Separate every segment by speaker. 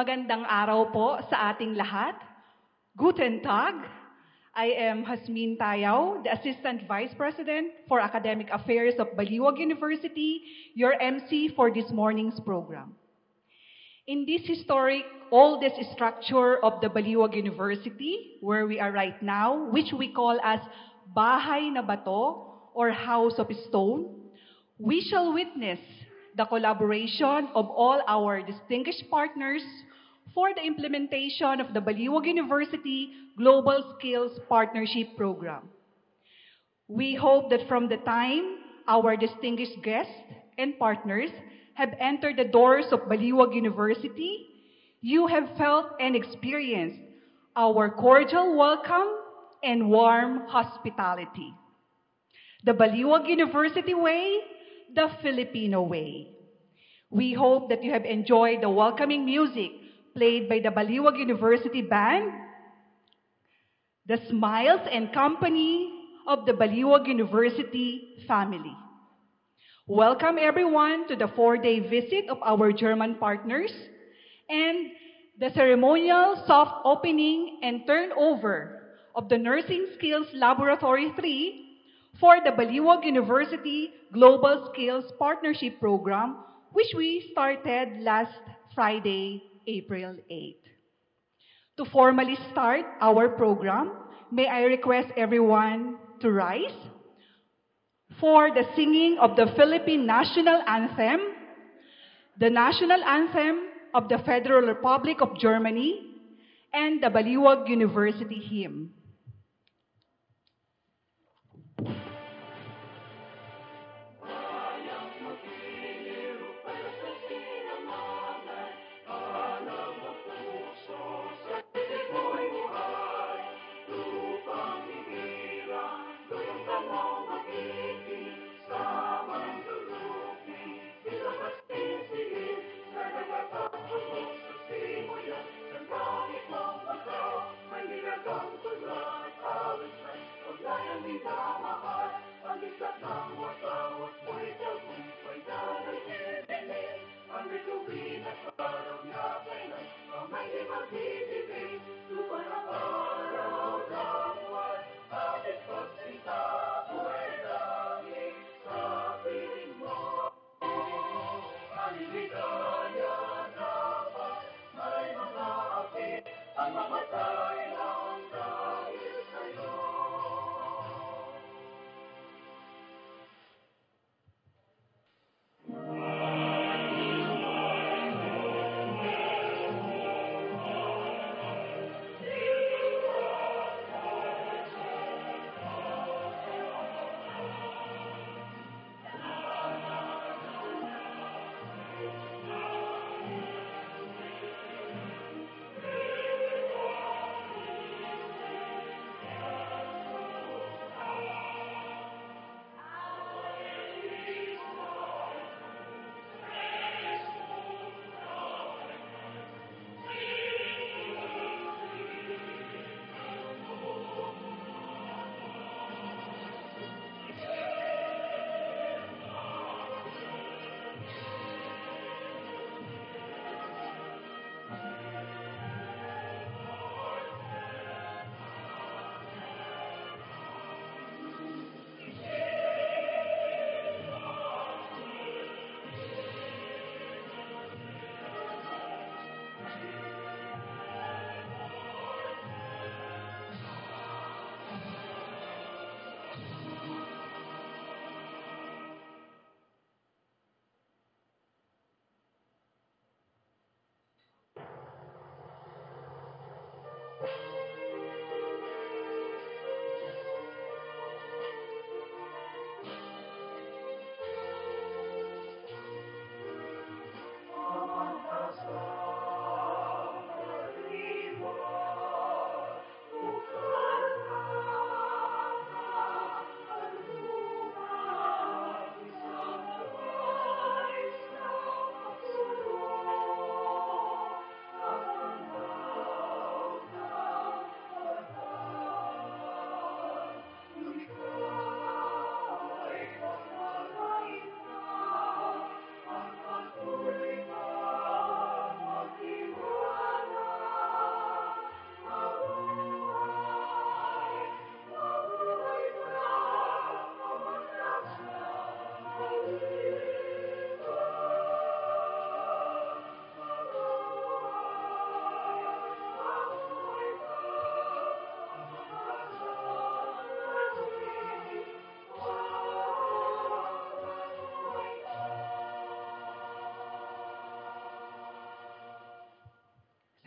Speaker 1: Magandang araw po sa ating lahat. Guten Tag. I am Hasmin Tayaw, the Assistant Vice President for Academic Affairs of Baliwag University, your MC for this morning's program. In this historic oldest structure of the Baliwag University, where we are right now, which we call as Bahay na Bato or House of Stone, we shall witness the collaboration of all our distinguished partners for the implementation of the Baliuag University Global Skills Partnership Program. We hope that from the time our distinguished guests and partners have entered the doors of Baliuag University, you have felt and experienced our cordial welcome and warm hospitality. The Baliuag University way, the Filipino way. We hope that you have enjoyed the welcoming music played by the Baliuag University Band, the smiles and company of the Baliuag University family. Welcome everyone to the four-day visit of our German partners and the ceremonial soft opening and turnover of the Nursing Skills Laboratory 3 for the Baliuag University Global Skills Partnership Program, which we started last Friday, April 8. To formally start our program, may I request everyone to rise for the singing of the Philippine National Anthem, the National Anthem of the Federal Republic of Germany, and the Baliwag University hymn.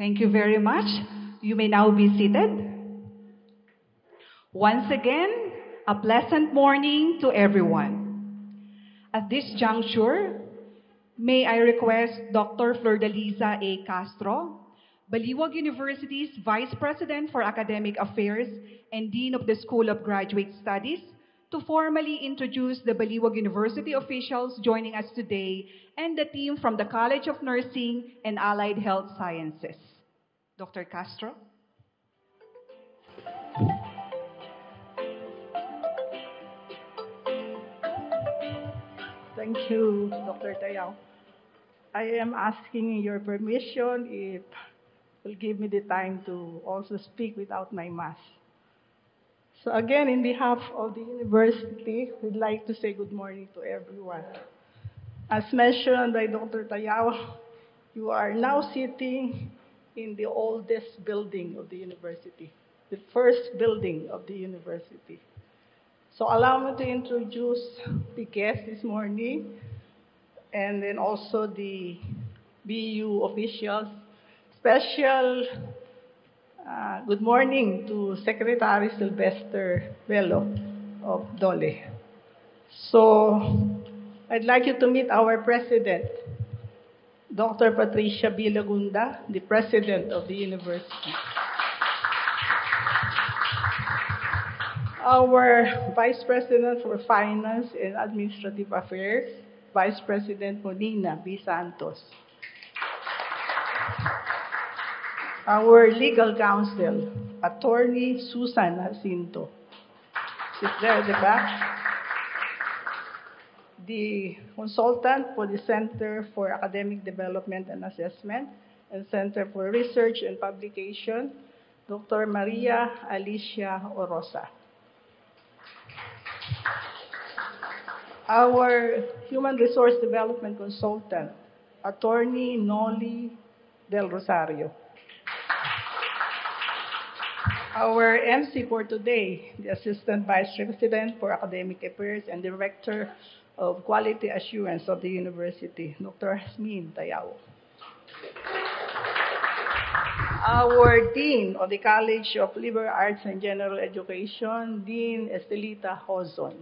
Speaker 2: Thank you
Speaker 1: very much. You may now be seated. Once again, a pleasant morning to everyone. At this juncture, may I request Dr. Flordeliza A. Castro, Baliuag University's Vice President for Academic Affairs and Dean of the School of Graduate Studies, to formally introduce the Baliuag University officials joining us today and the team from the College of Nursing and Allied Health Sciences. Dr. Castro?
Speaker 2: Thank you, Dr. Tayao. I am asking your permission if will give me the time to also speak without my mask. So again, in behalf of the university, we'd like to say good morning to everyone. As mentioned by Dr. Tayao, you are now sitting in the oldest building of the university, the first building of the university. So allow me to introduce the guests this morning and then also the BU officials. Special uh, good morning to Secretary Sylvester Bello of DOLE. So I'd like you to meet our president, Dr. Patricia B. Lagunda, the president of the university. Our Vice President for Finance and Administrative Affairs, Vice President Monina B. Santos. Our legal counsel, Attorney Susan Jacinto. She's there at the back. The consultant for the Center for Academic Development and Assessment and Center for Research and Publication, Dr. Maria Alicia Orosa. Our Human Resource Development Consultant, Attorney Noli Del Rosario. Our MC for today, the Assistant Vice President for Academic Affairs and Director of Quality Assurance of the University, Dr. Jasmin Tayao. Our Dean of the College of Liberal Arts and General Education, Dean Estelita Hozon.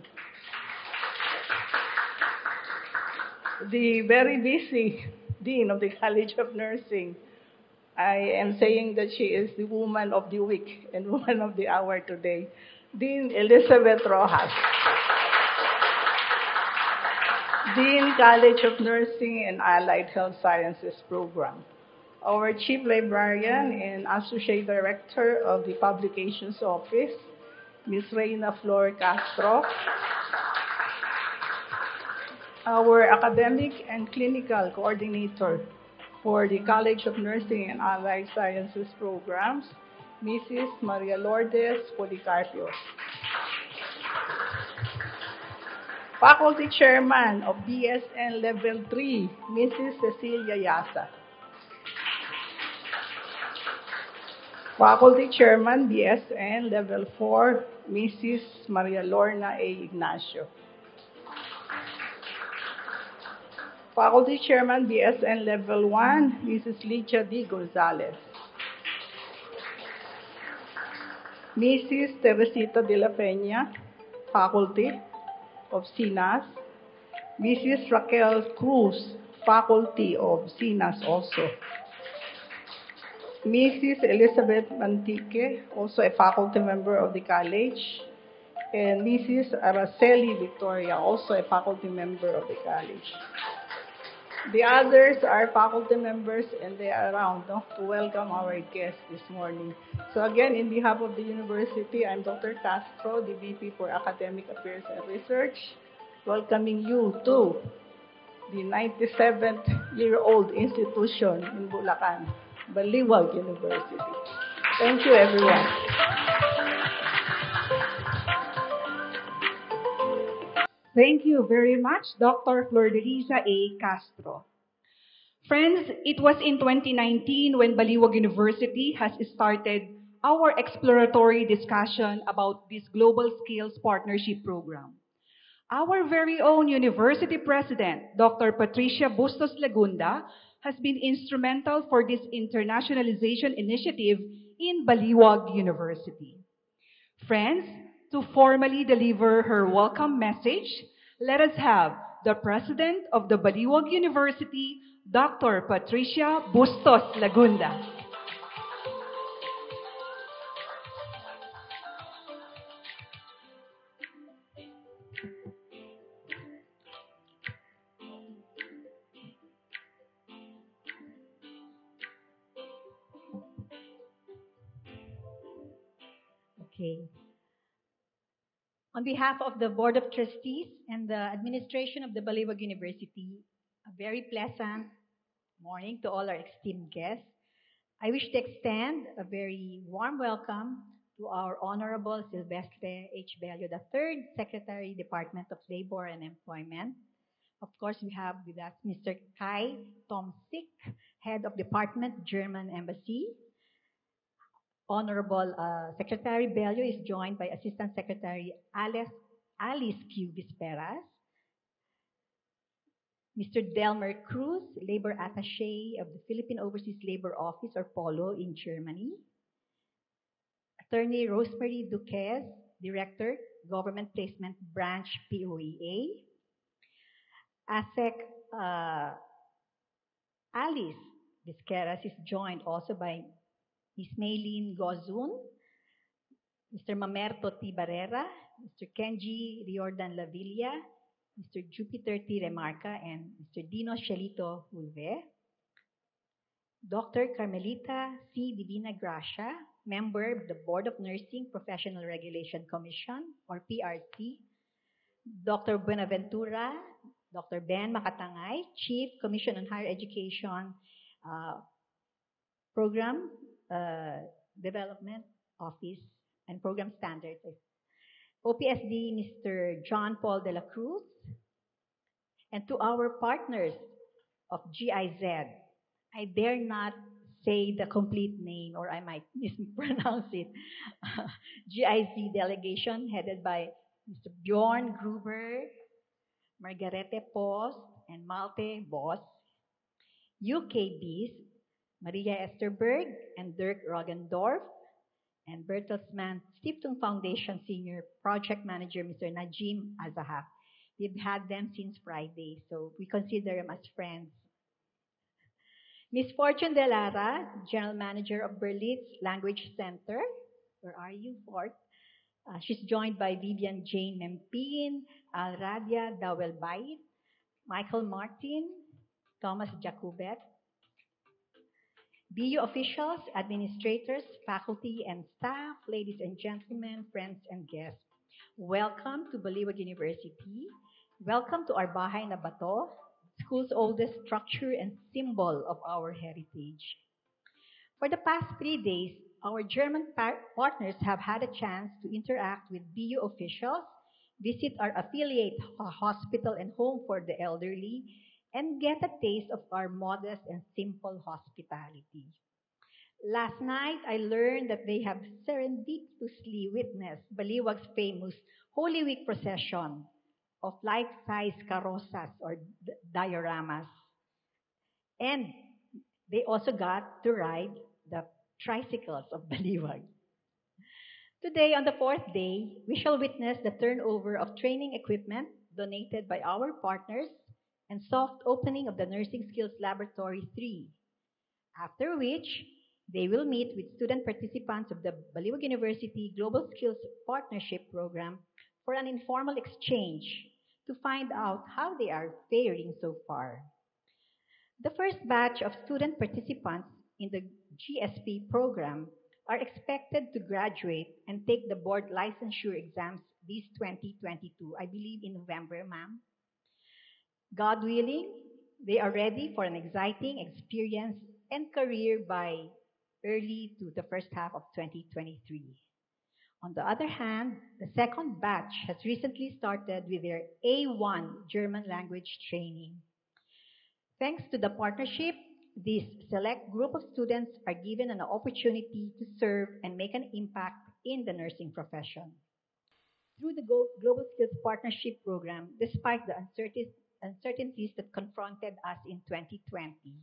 Speaker 2: The very busy Dean of the College of Nursing, I am saying that she is the woman of the week and woman of the hour today. Dean Elizabeth Roxas. Dean College of Nursing and Allied Health Sciences Program. Our Chief Librarian and Associate Director of the Publications Office, Ms. Reina Flor Castro. Our Academic and Clinical Coordinator for the College of Nursing and Allied Sciences Programs, Mrs. Maria Lourdes Policarpios. Faculty Chairman of BSN Level 3, Mrs. Cecilia Yasa. Faculty Chairman, BSN Level 4, Mrs. Maria Lorna A. Ignacio. Faculty Chairman, BSN Level 1, Mrs. Licha D. Gonzalez. Mrs. Teresita de la Peña, Faculty of SINAS. Mrs. Raquel Cruz, Faculty of SINAS also. Mrs. Elizabeth Mantique, also a faculty member of the college. And Mrs. Araceli Victoria, also a faculty member of the college. The others are faculty members and they are around no, to welcome our guests this morning. So again, in behalf of the university, I'm Dr. Castro, the VP for Academic Affairs and Research, welcoming you to the 97th year-old institution in Bulacan, Baliwag University. Thank you, everyone.
Speaker 1: Thank you very much, Dr. Flordeliza A. Castro. Friends, it was in 2019 when Baliuag University has started our exploratory discussion about this Global Skills Partnership Program. Our very own university president, Dr. Patricia Bustos Lagunda, has been instrumental for this internationalization initiative in Baliuag University. Friends, to formally deliver her welcome message, let us have the President of the Baliuag University, Dr. Patricia Bustos Lagunda.
Speaker 3: On behalf of the Board of Trustees and the administration of the Baliuag University, a very pleasant morning to all our esteemed guests. I wish to extend a very warm welcome to our Honorable Silvestre H. Bello, the third Secretary, Department of Labor and Employment. Of course, we have with us Mr. Kai Tomzig, Head of Department, German Embassy. Honorable uh, Secretary Bello is joined by Assistant Secretary Alice, Alice Q. Visperas, Mr. Delmer Cruz, Labor Attaché of the Philippine Overseas Labor Office or POLO in Germany, Attorney Rosemary Duquez, Director, Government Placement Branch POEA, ASEC uh, Alice Visperas is joined also by Ms. Maylene Gozun, Mr. Mamerto T. Barrera, Mr. Kenji Riordan Lavilla, Mr. Jupiter T. Remarca, and Mr. Dino Shelito Hulve. Dr. Carmelita C. Divina Gracia, member of the Board of Nursing Professional Regulation Commission, or PRC. Dr. Buenaventura, Dr. Ben Makatangay, Chief Commission on Higher Education uh, Program uh, Development Office and Program Standards. OPSD, Mr. John Paul de la Cruz, and to our partners of GIZ. I dare not say the complete name or I might mispronounce it. GIZ delegation headed by Mr. Bjoern Gruber, Margarete Post, and Malte Boss. UKBs, Maria Hesterberg and Dirk Rogendorf, and Bertelsmann Stiftung Foundation Senior Project Manager, Mr. Najim Azahaf. We've had them since Friday, so we consider them as friends. Miss Fortune De Lara, General Manager of Berlitz Language Center. Where are you, Fort? Uh, she's joined by Vivian Jane Mempin, Alradia Dawelbait, Michael Martin, Thomas Jacobet, BU officials, administrators, faculty, and staff, ladies and gentlemen, friends and guests. Welcome to Baliuag University. Welcome to our Bahay na Bato, school's oldest structure and symbol of our heritage. For the past three days, our German par- partners have had a chance to interact with BU officials, visit our affiliate hospital and home for the elderly, and get a taste of our modest and simple hospitality. Last night, I learned that they have serendipitously witnessed Baliwag's famous Holy Week procession of life-size carrozas or dioramas. And they also got to ride the tricycles of Baliwag. Today, on the fourth day, we shall witness the turnover of training equipment donated by our partners and soft opening of the Nursing Skills Laboratory 3. After which, they will meet with student participants of the Baliuag University Global Skills Partnership Program for an informal exchange to find out how they are faring so far. The first batch of student participants in the GSP program are expected to graduate and take the board licensure exams this 2022, I believe in November, ma'am. God willing, they are ready for an exciting experience and career by early to the first half of 2023. On the other hand, the second batch has recently started with their A1 German language training. Thanks to the partnership, this select group of students are given an opportunity to serve and make an impact in the nursing profession. Through the Global Skills Partnership Program, despite the uncertainties that confronted us in 2020,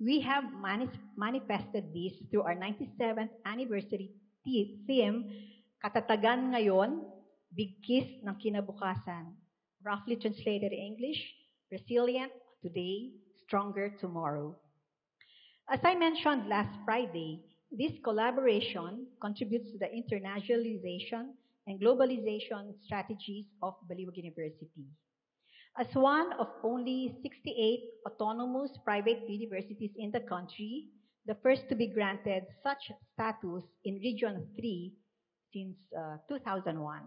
Speaker 3: We have manis- manifested this through our 97th anniversary theme, Katatagan Ngayon, Bigkis ng Kinabukasan. Roughly translated in English, Resilient Today, Stronger Tomorrow. As I mentioned last Friday, this collaboration contributes to the internationalization and globalization strategies of Baliuag University. As one of only 68 autonomous private universities in the country, the first to be granted such status in Region 3 since uh, 2001,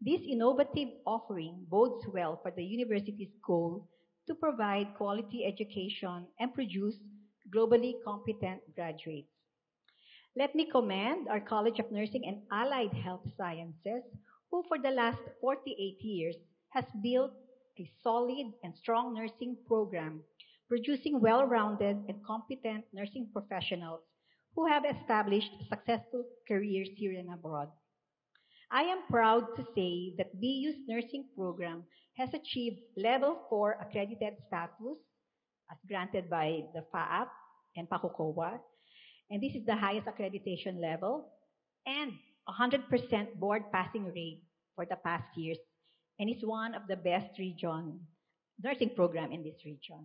Speaker 3: this innovative offering bodes well for the university's goal to provide quality education and produce globally competent graduates. Let me commend our College of Nursing and Allied Health Sciences, who for the last 48 years has built a solid and strong nursing program, producing well-rounded and competent nursing professionals who have established successful careers here and abroad. I am proud to say that BU's nursing program has achieved level 4 accredited status as granted by the FAAP and PACUCOA, and this is the highest accreditation level, and 100% board passing rate for the past years, and is one of the best region nursing program in this region.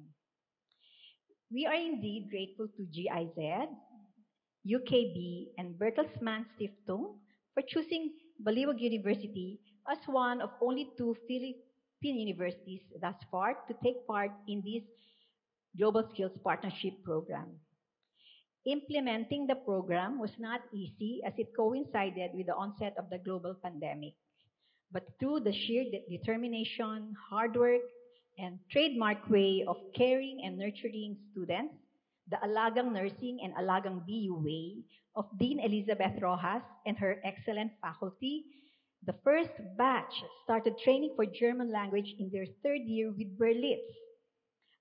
Speaker 3: We are indeed grateful to GIZ, UKB, and Bertelsmann Stiftung for choosing Baliuag University as one of only two Philippine universities thus far to take part in this Global Skills Partnership Program. Implementing the program was not easy as it coincided with the onset of the global pandemic. But through the sheer de- determination, hard work, and trademark way of caring and nurturing students, the Alagang Nursing and Alagang BU way of Dean Elizabeth Roxas and her excellent faculty, the first batch started training for German language in their third year with Berlitz,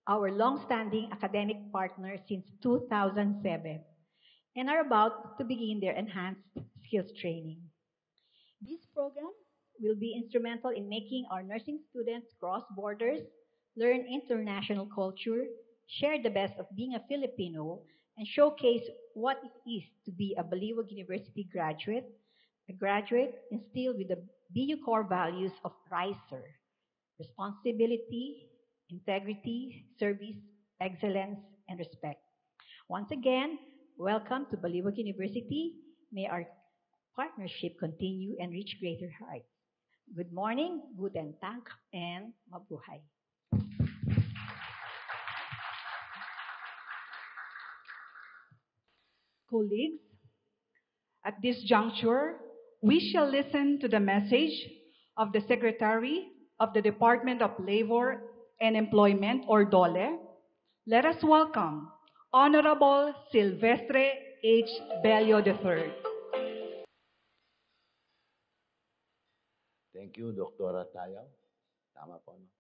Speaker 3: our long-standing academic partner since 2007, and are about to begin their enhanced skills training. This program will be instrumental in making our nursing students cross borders, learn international culture, share the best of being a Filipino, and showcase what it is to be a Baliuag University graduate, a graduate instilled with the BU core values of RISER, responsibility, integrity, service, excellence, and respect. Once again, welcome to Baliuag University. May our partnership continue and reach greater heights. Good morning, guten tag, and mabuhay.
Speaker 1: Colleagues, at this juncture, we shall listen to the message of the Secretary of the Department of Labor and Employment, or DOLE. Let us welcome Honorable Silvestre H. Bello III.
Speaker 4: Thank you, Doktora Tayaw. Tama po, no?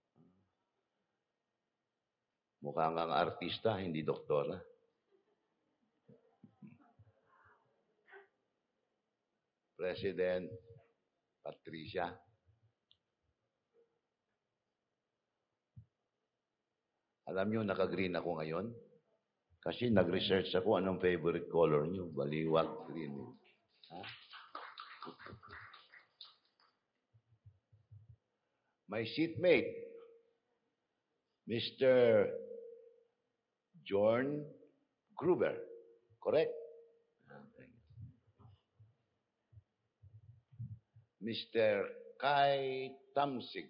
Speaker 4: Mukha nga artista, hindi doktora. President Patricia. Alam nyo, naka-green ako ngayon. Kasi nag-research ako anong favorite color nyo. Baliwag, green. Ha? My seatmate, Mr. John Gruber. Correct? Ah, Mr. Kai Tamsig.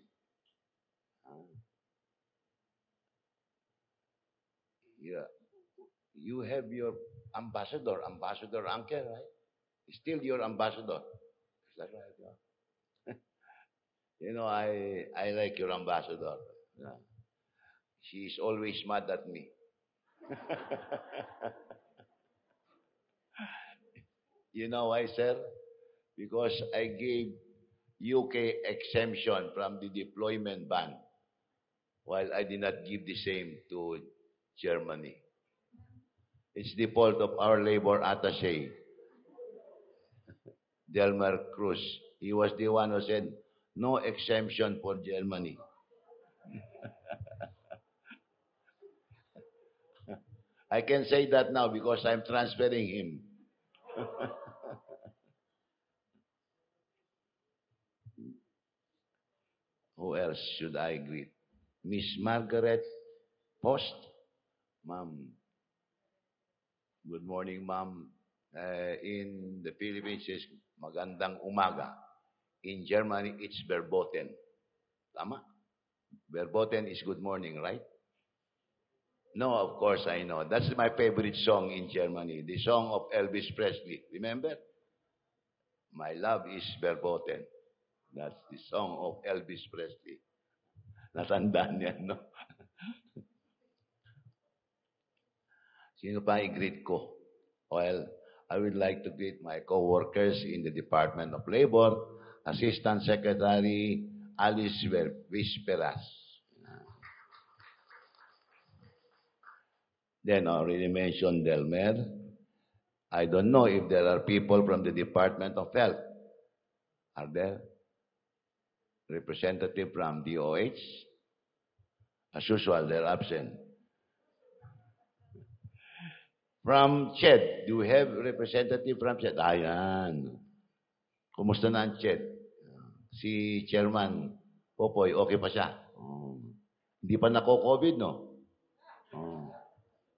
Speaker 4: Yeah. You have your ambassador, Ambassador Anke, right? Still your ambassador. Is that right? Yeah. You know, I I like your ambassador. Yeah. She's always mad at me. you know why, sir? Because I gave UK exemption from the deployment ban, while I did not give the same to Germany. It's the fault of our labor attaché, Delmar Cruz. He was the one who said, no exemption for Germany. I can say that now because I'm transferring him. Who else should I greet? Miss Margaret Post. Ma'am. Good morning, ma'am. Uh, in the Philippines, magandang umaga. In Germany, it's verboten. Tama? Verboten is good morning, right? No, of course I know. That's my favorite song in Germany, the song of Elvis Presley. Remember? My love is verboten. That's the song of Elvis Presley. Natandaan yan, no? Sino pa i-greet ko? Well, I would like to greet my co-workers in the Department of Labor, Assistant Secretary Alice Visperas. Then I already mentioned Delmer. I don't know if there are people from the Department of Health. Are there? Representative from DOH? As usual, they're absent. From CHED, do we have representative from CHED? Ayan. Kumusta na ang CHED? Si Chairman Popoy, okay pa siya? Oh. Hindi pa nako-COVID, no? Oh.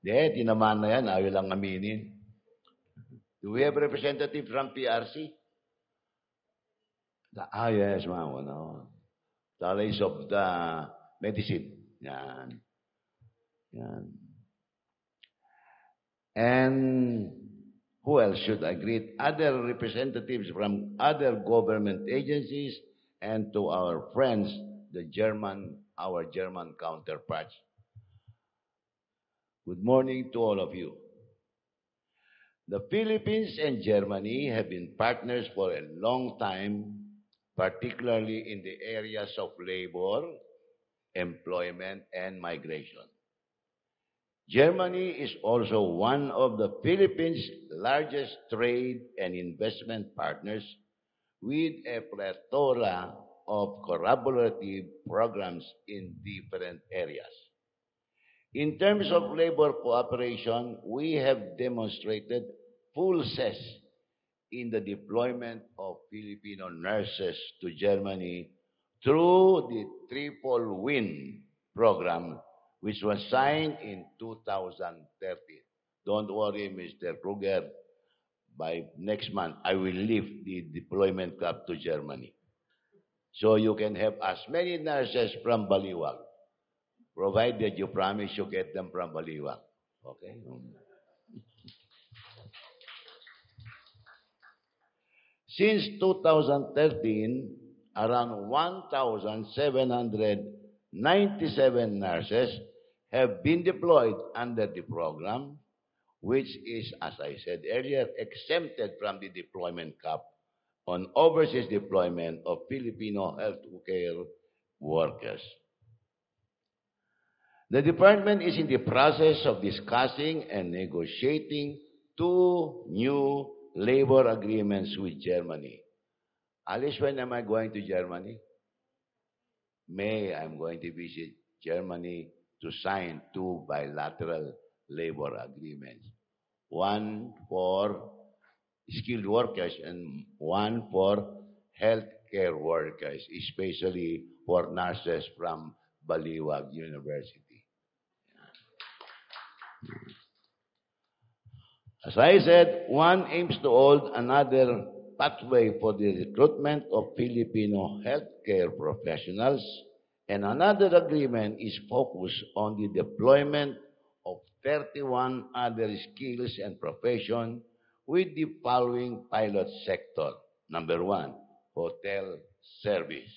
Speaker 4: Hindi, tinamaan na yan. Ayaw lang aminin. Do we have representative from PRC? Ah, yes, ma'am. No. College of the Medicine. Yan. Yan. And who else should I greet? Other representatives from other government agencies and to our friends, the German, our German counterparts. Good morning to all of you. The Philippines and Germany have been partners for a long time, particularly in the areas of labor, employment, and migration. Germany is also one of the Philippines' largest trade and investment partners with a plethora of collaborative programs in different areas. In terms of labor cooperation, we have demonstrated full success in the deployment of Filipino nurses to Germany through the Triple Win program which was signed in 2013. Don't worry, Mr. Kruger. By next month, I will lift the deployment cap to Germany. So you can have as many nurses from Baliwag, provided you promise you get them from Baliwag. Okay? Since 2013, around 1,797 nurses have been deployed under the program, which is, as I said earlier, exempted from the deployment cap on overseas deployment of Filipino healthcare workers. The department is in the process of discussing and negotiating two new labor agreements with Germany. Alice, when am I going to Germany? May I'm going to visit Germany to sign two bilateral labor agreements. One for skilled workers and one for healthcare workers, especially for nurses from Baliuag University. As I said, one aims to hold another pathway for the recruitment of Filipino healthcare professionals and another agreement is focused on the deployment of 31 other skills and professions with the following pilot sector. Number one, hotel service,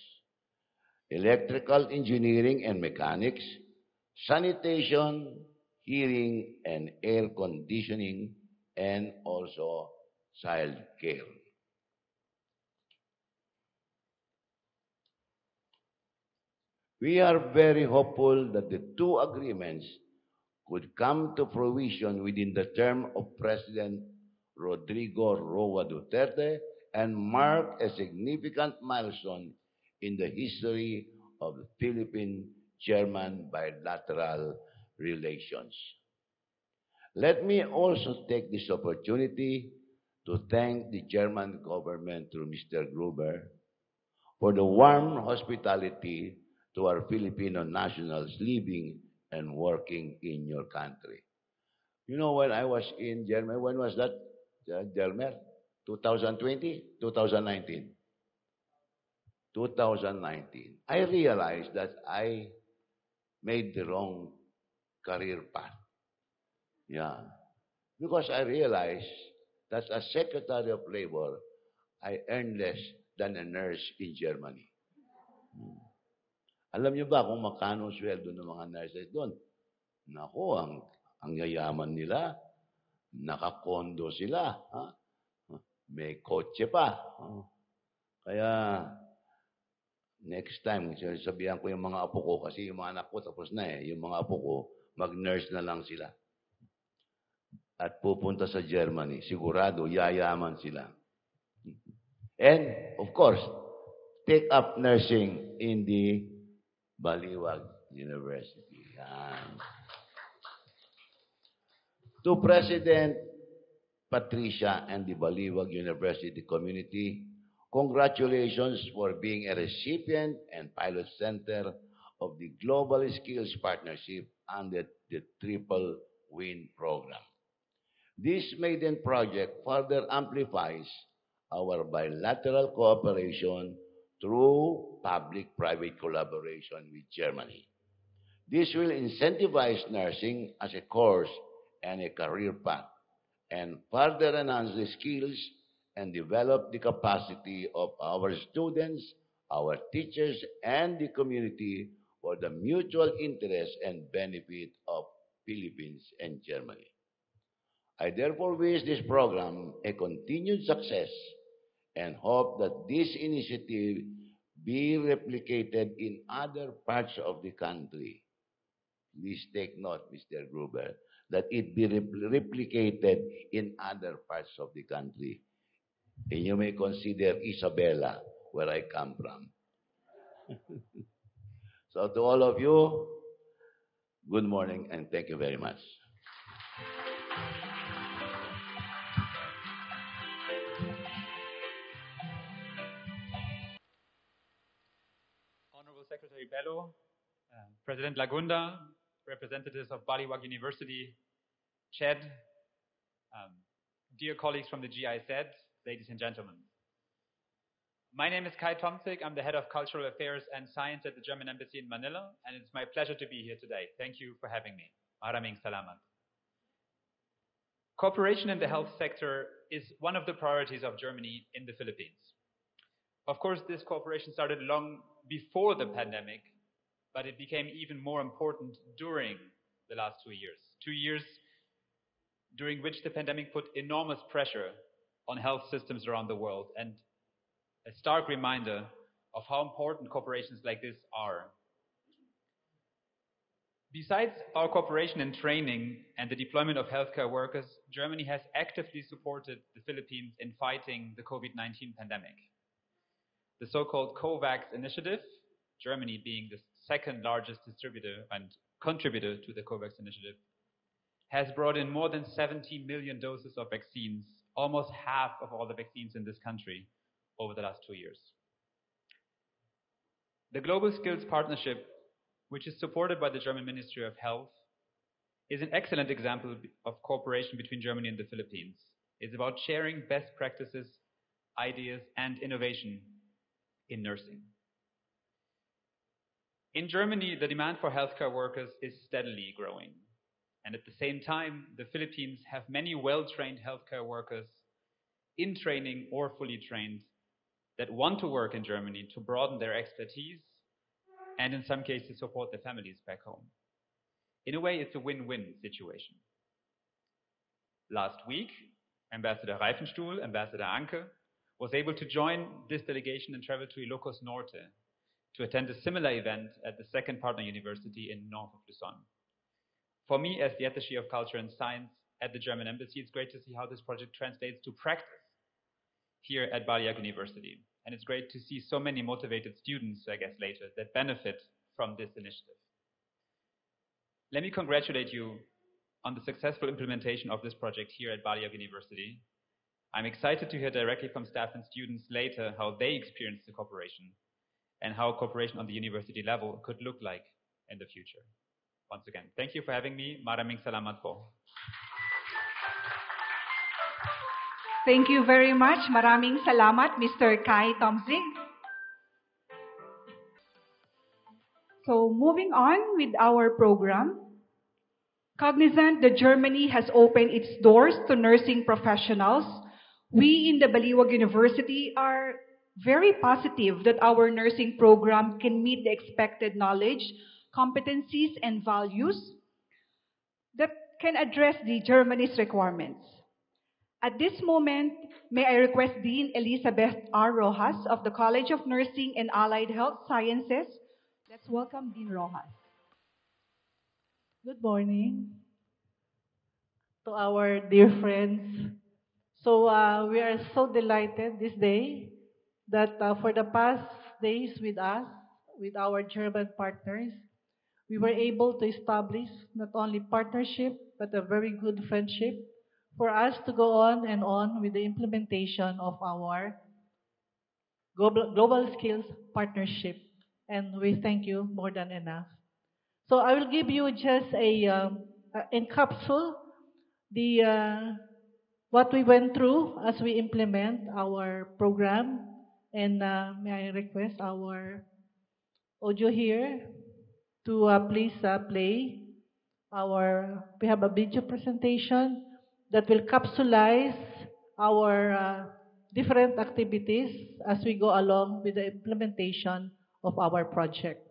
Speaker 4: electrical engineering and mechanics, sanitation, hearing and air conditioning, and also child care. We are very hopeful that the two agreements could come to fruition within the term of President Rodrigo Roa Duterte and mark a significant milestone in the history of Philippine-German bilateral relations. Let me also take this opportunity to thank the German government through Mr. Gruber for the warm hospitality to our Filipino nationals living and working in your country. You know, when I was in Germany, when was that, uh, Delmer? 2020? 2019? 2019. I realized that I made the wrong career path. Yeah. Because I realized that as Secretary of Labor, I earned less than a nurse in Germany. Hmm. Alam niyo ba kung magkano sweldo ng mga nurses doon? Naku, ang, ang yayaman nila, nakakondo sila. Ha? May kotse pa. Kaya, next time, sabihan ko yung mga apo ko, kasi yung mga anak ko tapos na eh, yung mga apo ko, mag-nurse na lang sila. At pupunta sa Germany, sigurado, yayaman sila. And, of course, take up nursing in the Baliuag University. Yan. To President Patricia and the Baliuag University community, congratulations for being a recipient and pilot center of the Global Skills Partnership under the Triple Win program. This maiden project further amplifies our bilateral cooperation through public-private collaboration with Germany. This will incentivize nursing as a course and a career path and further enhance the skills and develop the capacity of our students, our teachers, and the community for the mutual interest and benefit of Philippines and Germany. I therefore wish this program a continued success and hope that this initiative be replicated in other parts of the country. Please take note, Mr. Gruber, that it be replicated in other parts of the country. And you may consider Isabela, where I come from. so to all of you, good morning and thank you very much.
Speaker 5: Secretary Bello, uh, President Lagunda, representatives of Baliuag University, CHED, um, dear colleagues from the GIZ, ladies and gentlemen. My name is Kai Tomzig. I'm the head of cultural affairs and science at the German embassy in Manila, and it's my pleasure to be here today. Thank you for having me. Maraming salamat. Cooperation in the health sector is one of the priorities of Germany in the Philippines. Of course, this cooperation started long before the oh. pandemic, but it became even more important during the last two years. Two years during which the pandemic put enormous pressure on health systems around the world and a stark reminder of how important corporations like this are. Besides our cooperation in training and the deployment of healthcare workers, Germany has actively supported the Philippines in fighting the COVID-19 pandemic. The so-called COVAX initiative, Germany being the second largest distributor and contributor to the COVAX initiative, has brought in more than 70 million doses of vaccines, almost half of all the vaccines in this country over the last two years. The Global Skills Partnership, which is supported by the German Ministry of Health, is an excellent example of cooperation between Germany and the Philippines. It's about sharing best practices, ideas, and innovation in nursing. In Germany, the demand for healthcare workers is steadily growing. And at the same time, the Philippines have many well-trained healthcare workers in training or fully trained that want to work in Germany to broaden their expertise and in some cases support their families back home. In a way, it's a win-win situation. Last week, Ambassador Reiffenstuel, Ambassador Anke, was able to join this delegation and travel to Ilocos Norte to attend a similar event at the second partner university in north of Luzon. For me, as the attaché of culture and science at the German embassy, it's great to see how this project translates to practice here at Baliuag University. And it's great to see so many motivated students, I guess, later that benefit from this initiative. Let me congratulate you on the successful implementation of this project here at Baliuag University. I'm excited to hear directly from staff and students later how they experienced the cooperation and how cooperation on the university level could look like in the future. Once again, thank you for having me. Maraming salamat po.
Speaker 1: Thank you very much. Maraming salamat, Mr. Kai Tomzig. So moving on with our program, cognizant that Germany has opened its doors to nursing professionals, we in the Baliuag University are very positive that our nursing program can meet the expected knowledge, competencies, and values that can address the Germany's requirements. At this moment, may I request Dean Elizabeth R. Roxas of the College of Nursing and Allied Health Sciences. Let's welcome Dean Roxas.
Speaker 6: Good morning to our dear friends. So uh, we are so delighted this day that uh, for the past days with us, with our German partners, we were able to establish not only partnership but a very good friendship for us to go on and on with the implementation of our global, global skills partnership. And we thank you more than enough. So I will give you just a um, uh, in capsule the uh, what we went through as we implement our program. And uh, may I request our audio here to uh, please uh, play our. We have a video presentation that will capsulize our uh, different activities as we go along with the implementation of our project.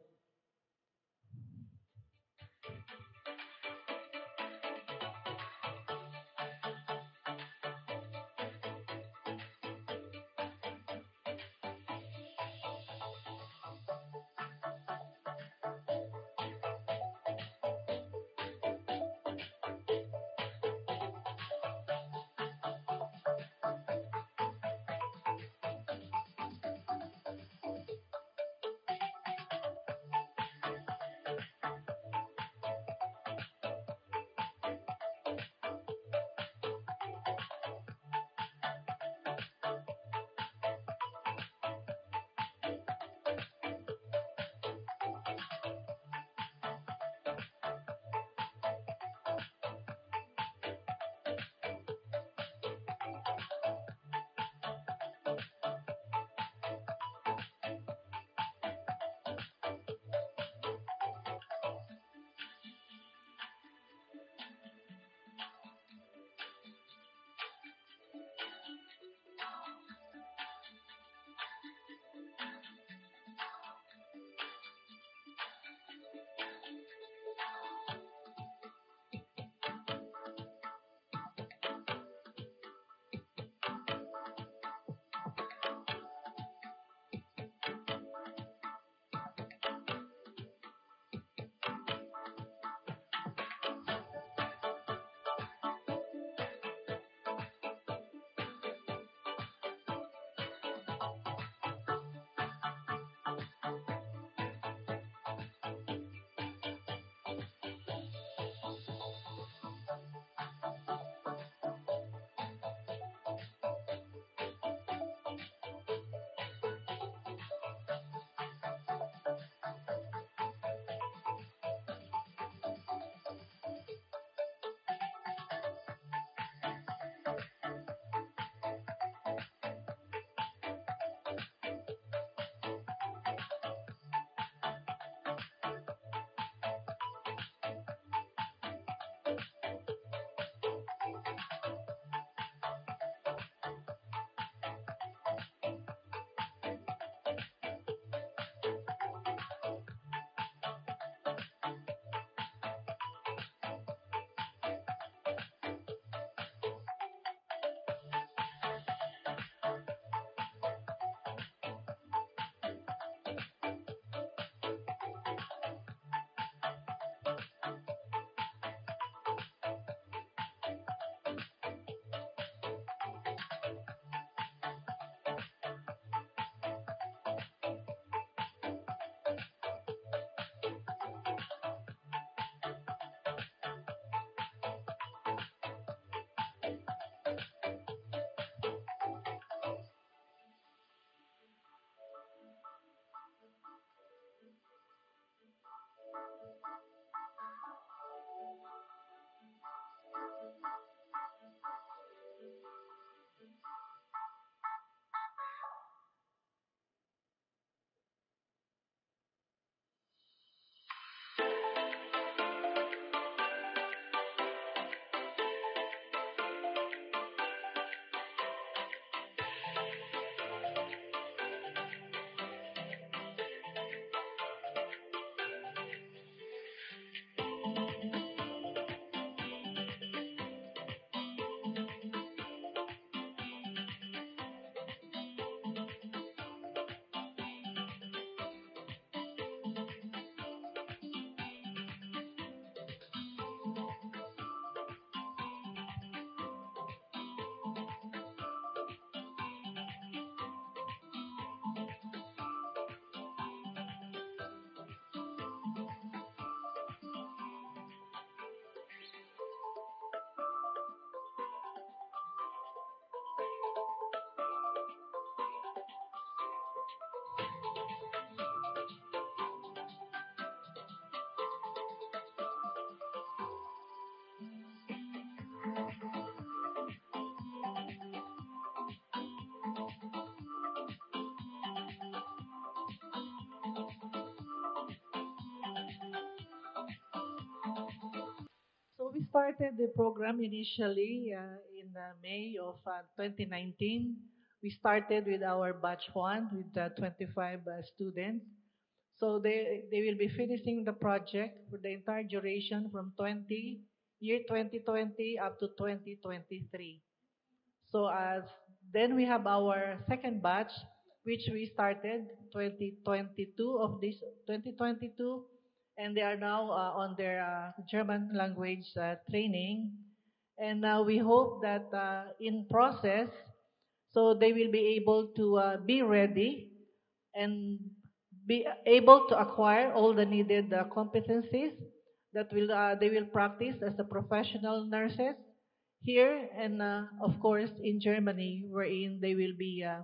Speaker 6: Thank you. started the program initially uh, in uh, May of uh, 2019 we started with our batch one with uh, 25 uh, students. So they, they will be finishing the project for the entire duration from 20, year 2020 up to 2023. So as then we have our second batch, which we started 2022 of this 2022, and they are now uh, on their uh, German language uh, training. And we hope that uh, in process, so they will be able to uh, be ready and be able to acquire all the needed uh, competencies that will uh, they will practice as a professional nurses here and uh, of course in Germany wherein they will be uh,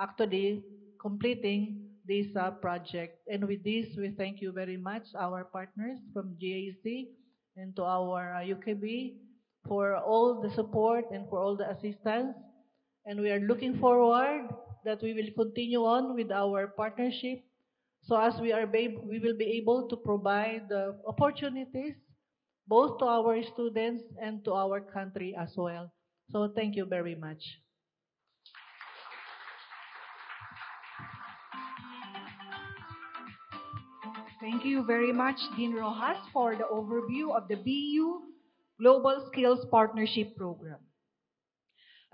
Speaker 6: actually completing this uh, project. And with this we thank you very much our partners from GAC and to our UKB for all the support and for all the assistance and we are looking forward that we will continue on with our partnership so as we are we will be able to provide the opportunities both to our students and to our country as well. So thank you very much.
Speaker 1: Thank you very much, Dean Roxas, for the overview of the BU Global Skills Partnership Program.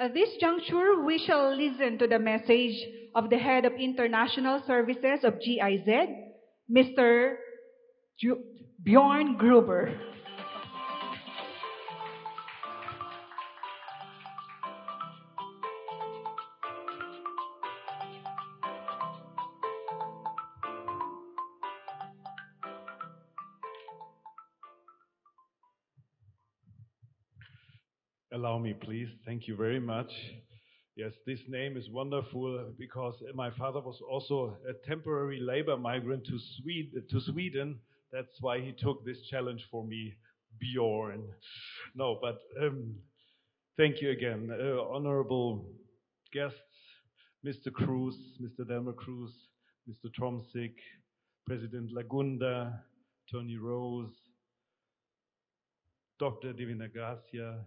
Speaker 1: At this juncture, we shall listen to the message of the Head of International Services of GIZ, Mr. Bjoern Gruber.
Speaker 7: Me, please. Thank you very much. Yes, this name is wonderful because my father was also a temporary labor migrant to Sweden. To Sweden. That's why he took this challenge for me, Bjorn. No, but um, thank you again, uh, honorable guests, Mr. Cruz, Mr. Delmer Cruz, Mr. Tomzig, President Lagunda, Tony Rose, Dr. Divina Gracia,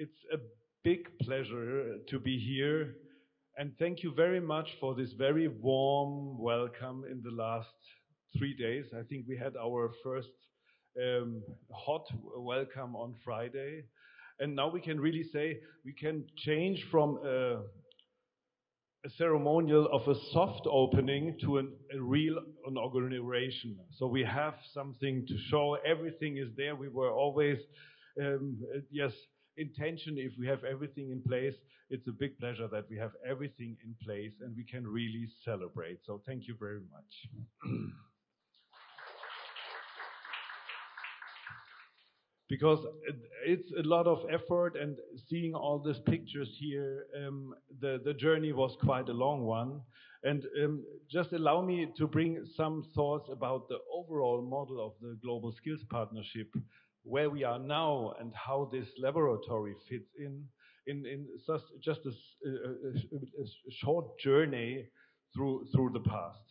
Speaker 7: it's a big pleasure to be here. And thank you very much for this very warm welcome in the last three days. I think we had our first um, hot welcome on Friday. And now we can really say we can change from a, a ceremonial of a soft opening to an, a real inauguration. So we have something to show. Everything is there. We were always, um, yes, intention if we have everything in place it's a big pleasure that we have everything in place and we can really celebrate. So thank you very much. Because it's a lot of effort and seeing all these pictures here um, the, the journey was quite a long one. And um, just allow me to bring some thoughts about the overall model of the global skills partnership where we are now and how this laboratory fits in in, in just, a, a, a short journey through through the past.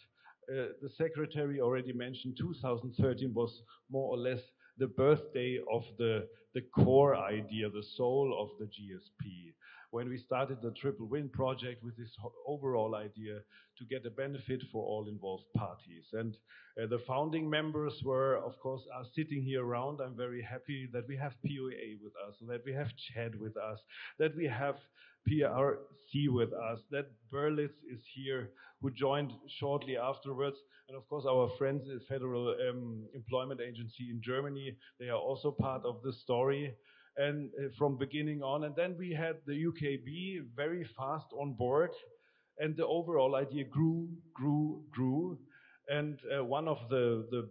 Speaker 7: Uh, the secretary already mentioned 2013 was more or less the birthday of the the core idea, the soul of the GSP. When we started the Triple Win project with this overall idea to get a benefit for all involved parties. And uh, the founding members were, of course, are sitting here around. I'm very happy that we have POA with us, that we have CHED with us, that we have PRC with us, that Berlitz is here, who joined shortly afterwards. And of course, our friends at Federal um, Employment Agency in Germany, they are also part of the story and uh, from beginning on. And then we had the UKB very fast on board, and the overall idea grew, grew, grew. And uh, one of the, the,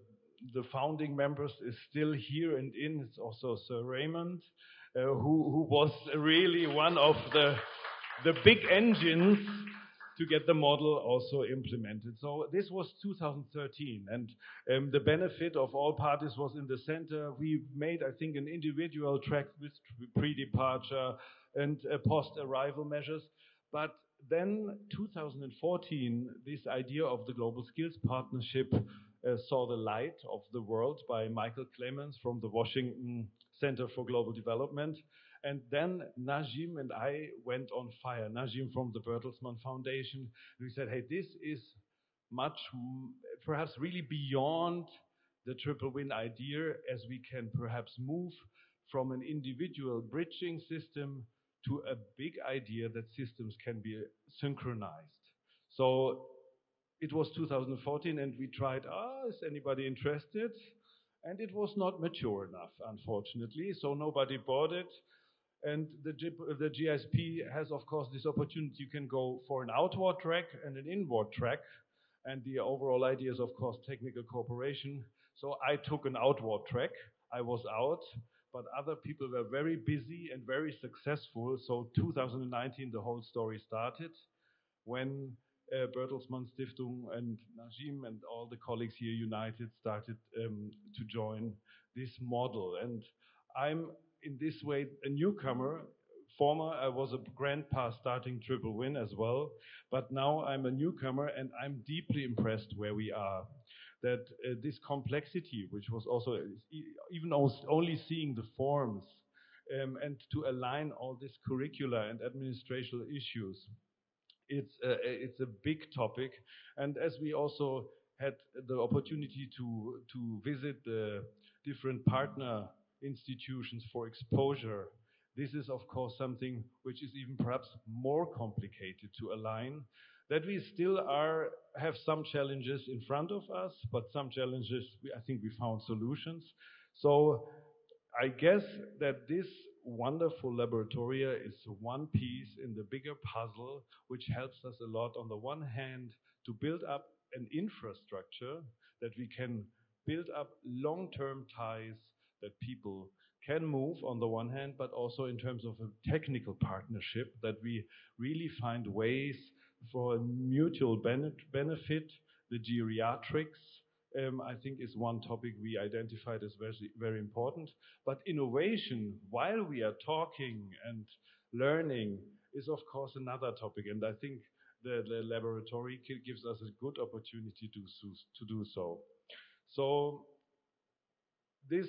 Speaker 7: the founding members is still here and in. It's also Sir Raymond, uh, who, who was really one of the, the big engines to get the model also implemented. So this was 2013, and um, the benefit of all parties was in the center. We made, I think, an individual track with pre-departure and uh, post-arrival measures. But then 2014, this idea of the Global Skills Partnership uh, saw the light of the world by Michael Clemens from the Washington Center for Global Development. And then Najim and I went on fire. Najim from the Bertelsmann Foundation. We said, hey, this is much, perhaps really beyond the triple win idea, as we can perhaps move from an individual bridging system to a big idea that systems can be synchronized. So it was 2014, and we tried, ah, is anybody interested? And it was not mature enough, unfortunately, so nobody bought it. And the, the GSP has, of course, this opportunity. You can go for an outward track and an inward track. And the overall idea is, of course, technical cooperation. So I took an outward track. I was out, but other people were very busy and very successful. So 2019, the whole story started when uh, Bertelsmann Stiftung and Najim and all the colleagues here united started um, to join this model. And I'm in this way a newcomer. Former, I was a grandpa starting Triple Win as well, but now I'm a newcomer and I'm deeply impressed where we are. That uh, this complexity, which was also even only seeing the forms um, and to align all these curricula and administrative issues, it's a, it's a big topic. And as we also had the opportunity to, to visit the different partner institutions for exposure, this is of course something which is even perhaps more complicated to align. That we still are have some challenges in front of us, but some challenges we, I think we found solutions. So I guess that this wonderful laboratoria is one piece in the bigger puzzle, which helps us a lot on the one hand to build up an infrastructure that we can build up long-term ties that people can move on the one hand, but also in terms of a technical partnership that we really find ways for a mutual benefit. The geriatrics, um, I think, is one topic we identified as very, very important. But innovation, while we are talking and learning, is of course another topic. And I think the, the laboratory gives us a good opportunity to, to do so. So this,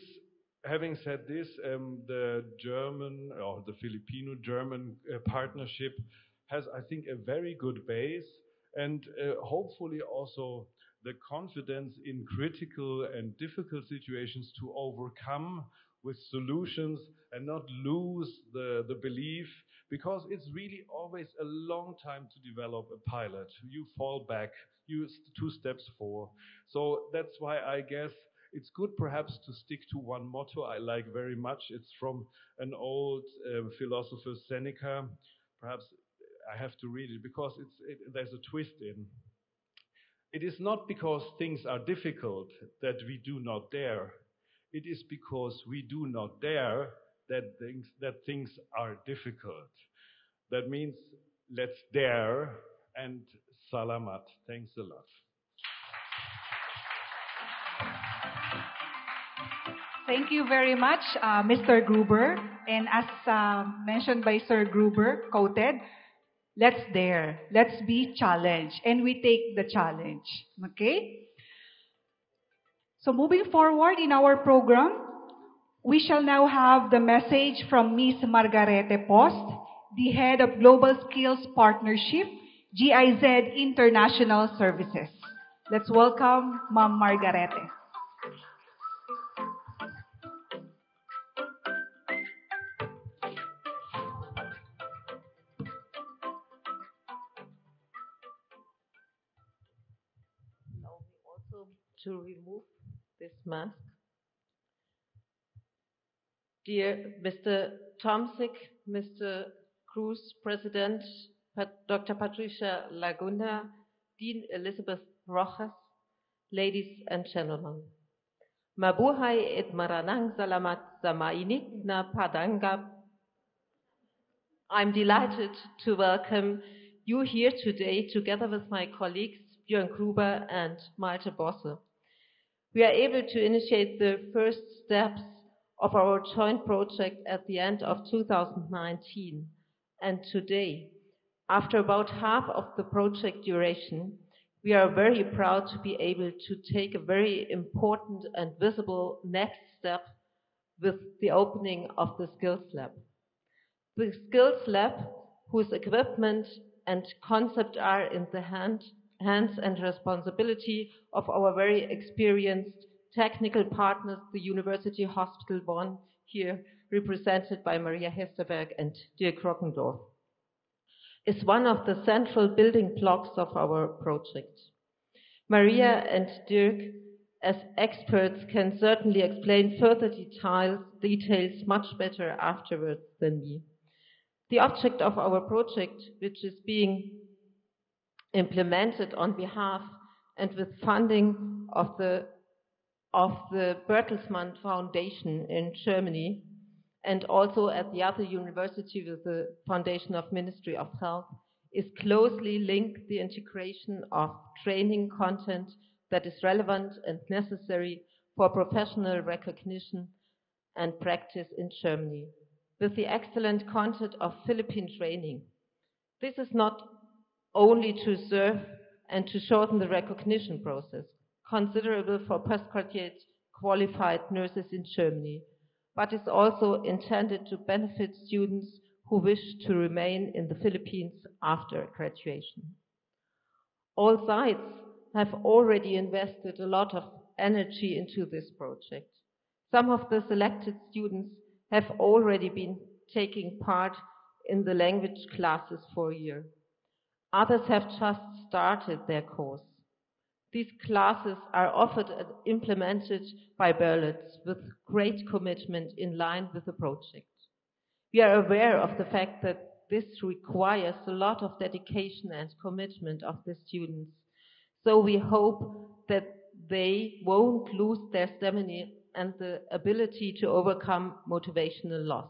Speaker 7: having said this, um, the German or the Filipino-German uh, partnership has, I think, a very good base and uh, hopefully also the confidence in critical and difficult situations to overcome with solutions and not lose the, the belief because it's really always a long time to develop a pilot. You fall back, you two steps forward. So that's why I guess it's good perhaps to stick to one motto I like very much. It's from an old uh, philosopher, Seneca. Perhaps I have to read it because it's, it, there's a twist in. It is not because things are difficult that we do not dare. It is because we do not dare that things, that things are difficult. That means let's dare and salamat. Thanks a lot.
Speaker 1: Thank you very much, uh, Mr. Gruber. And as uh, mentioned by Sir Gruber, quoted, let's dare, let's be challenged, and we take the challenge. Okay? So moving forward in our program, we shall now have the message from Ms. Margarete Post, the head of Global Skills Partnership, GIZ International Services. Let's welcome Ma'am Margarete.
Speaker 8: To remove this mask. Dear Mr. Tomzig, Mr. Cruz, President Dr. Patricia Lagunda, Dean Elizabeth Roxas, ladies and gentlemen. Et maranang salamat na I'm delighted to welcome you here today together with my colleagues Björn Gruber and Malte Bosse. We are able to initiate the first steps of our joint project at the end of 2019. And today, after about half of the project duration, we are very proud to be able to take a very important and visible next step with the opening of the Skills Lab. The Skills Lab, whose equipment and concept are in the hand, hands and responsibility of our very experienced technical partners, the University Hospital Bonn, here represented by Maria Hesterberg and Dirk Rockendorf, is one of the central building blocks of our project. Maria and Dirk, as experts, can certainly explain further details, details much better afterwards than me. The object of our project, which is being implemented on behalf and with funding of the of the Bertelsmann Foundation in Germany and also at the other university with the Foundation of Ministry of Health is closely linked the integration of training content that is relevant and necessary for professional recognition and practice in Germany with the excellent content of Philippine training. This is not only to serve and to shorten the recognition process, considerable for postgraduate qualified nurses in Germany, but is also intended to benefit students who wish to remain in the Philippines after graduation. All sides have already invested a lot of energy into this project. Some of the selected students have already been taking part in the language classes for a year. Others have just started their course. These classes are offered and implemented by Berlitz with great commitment in line with the project. We are aware of the fact that this requires a lot of dedication and commitment of the students. So we hope that they won't lose their stamina and the ability to overcome motivational loss.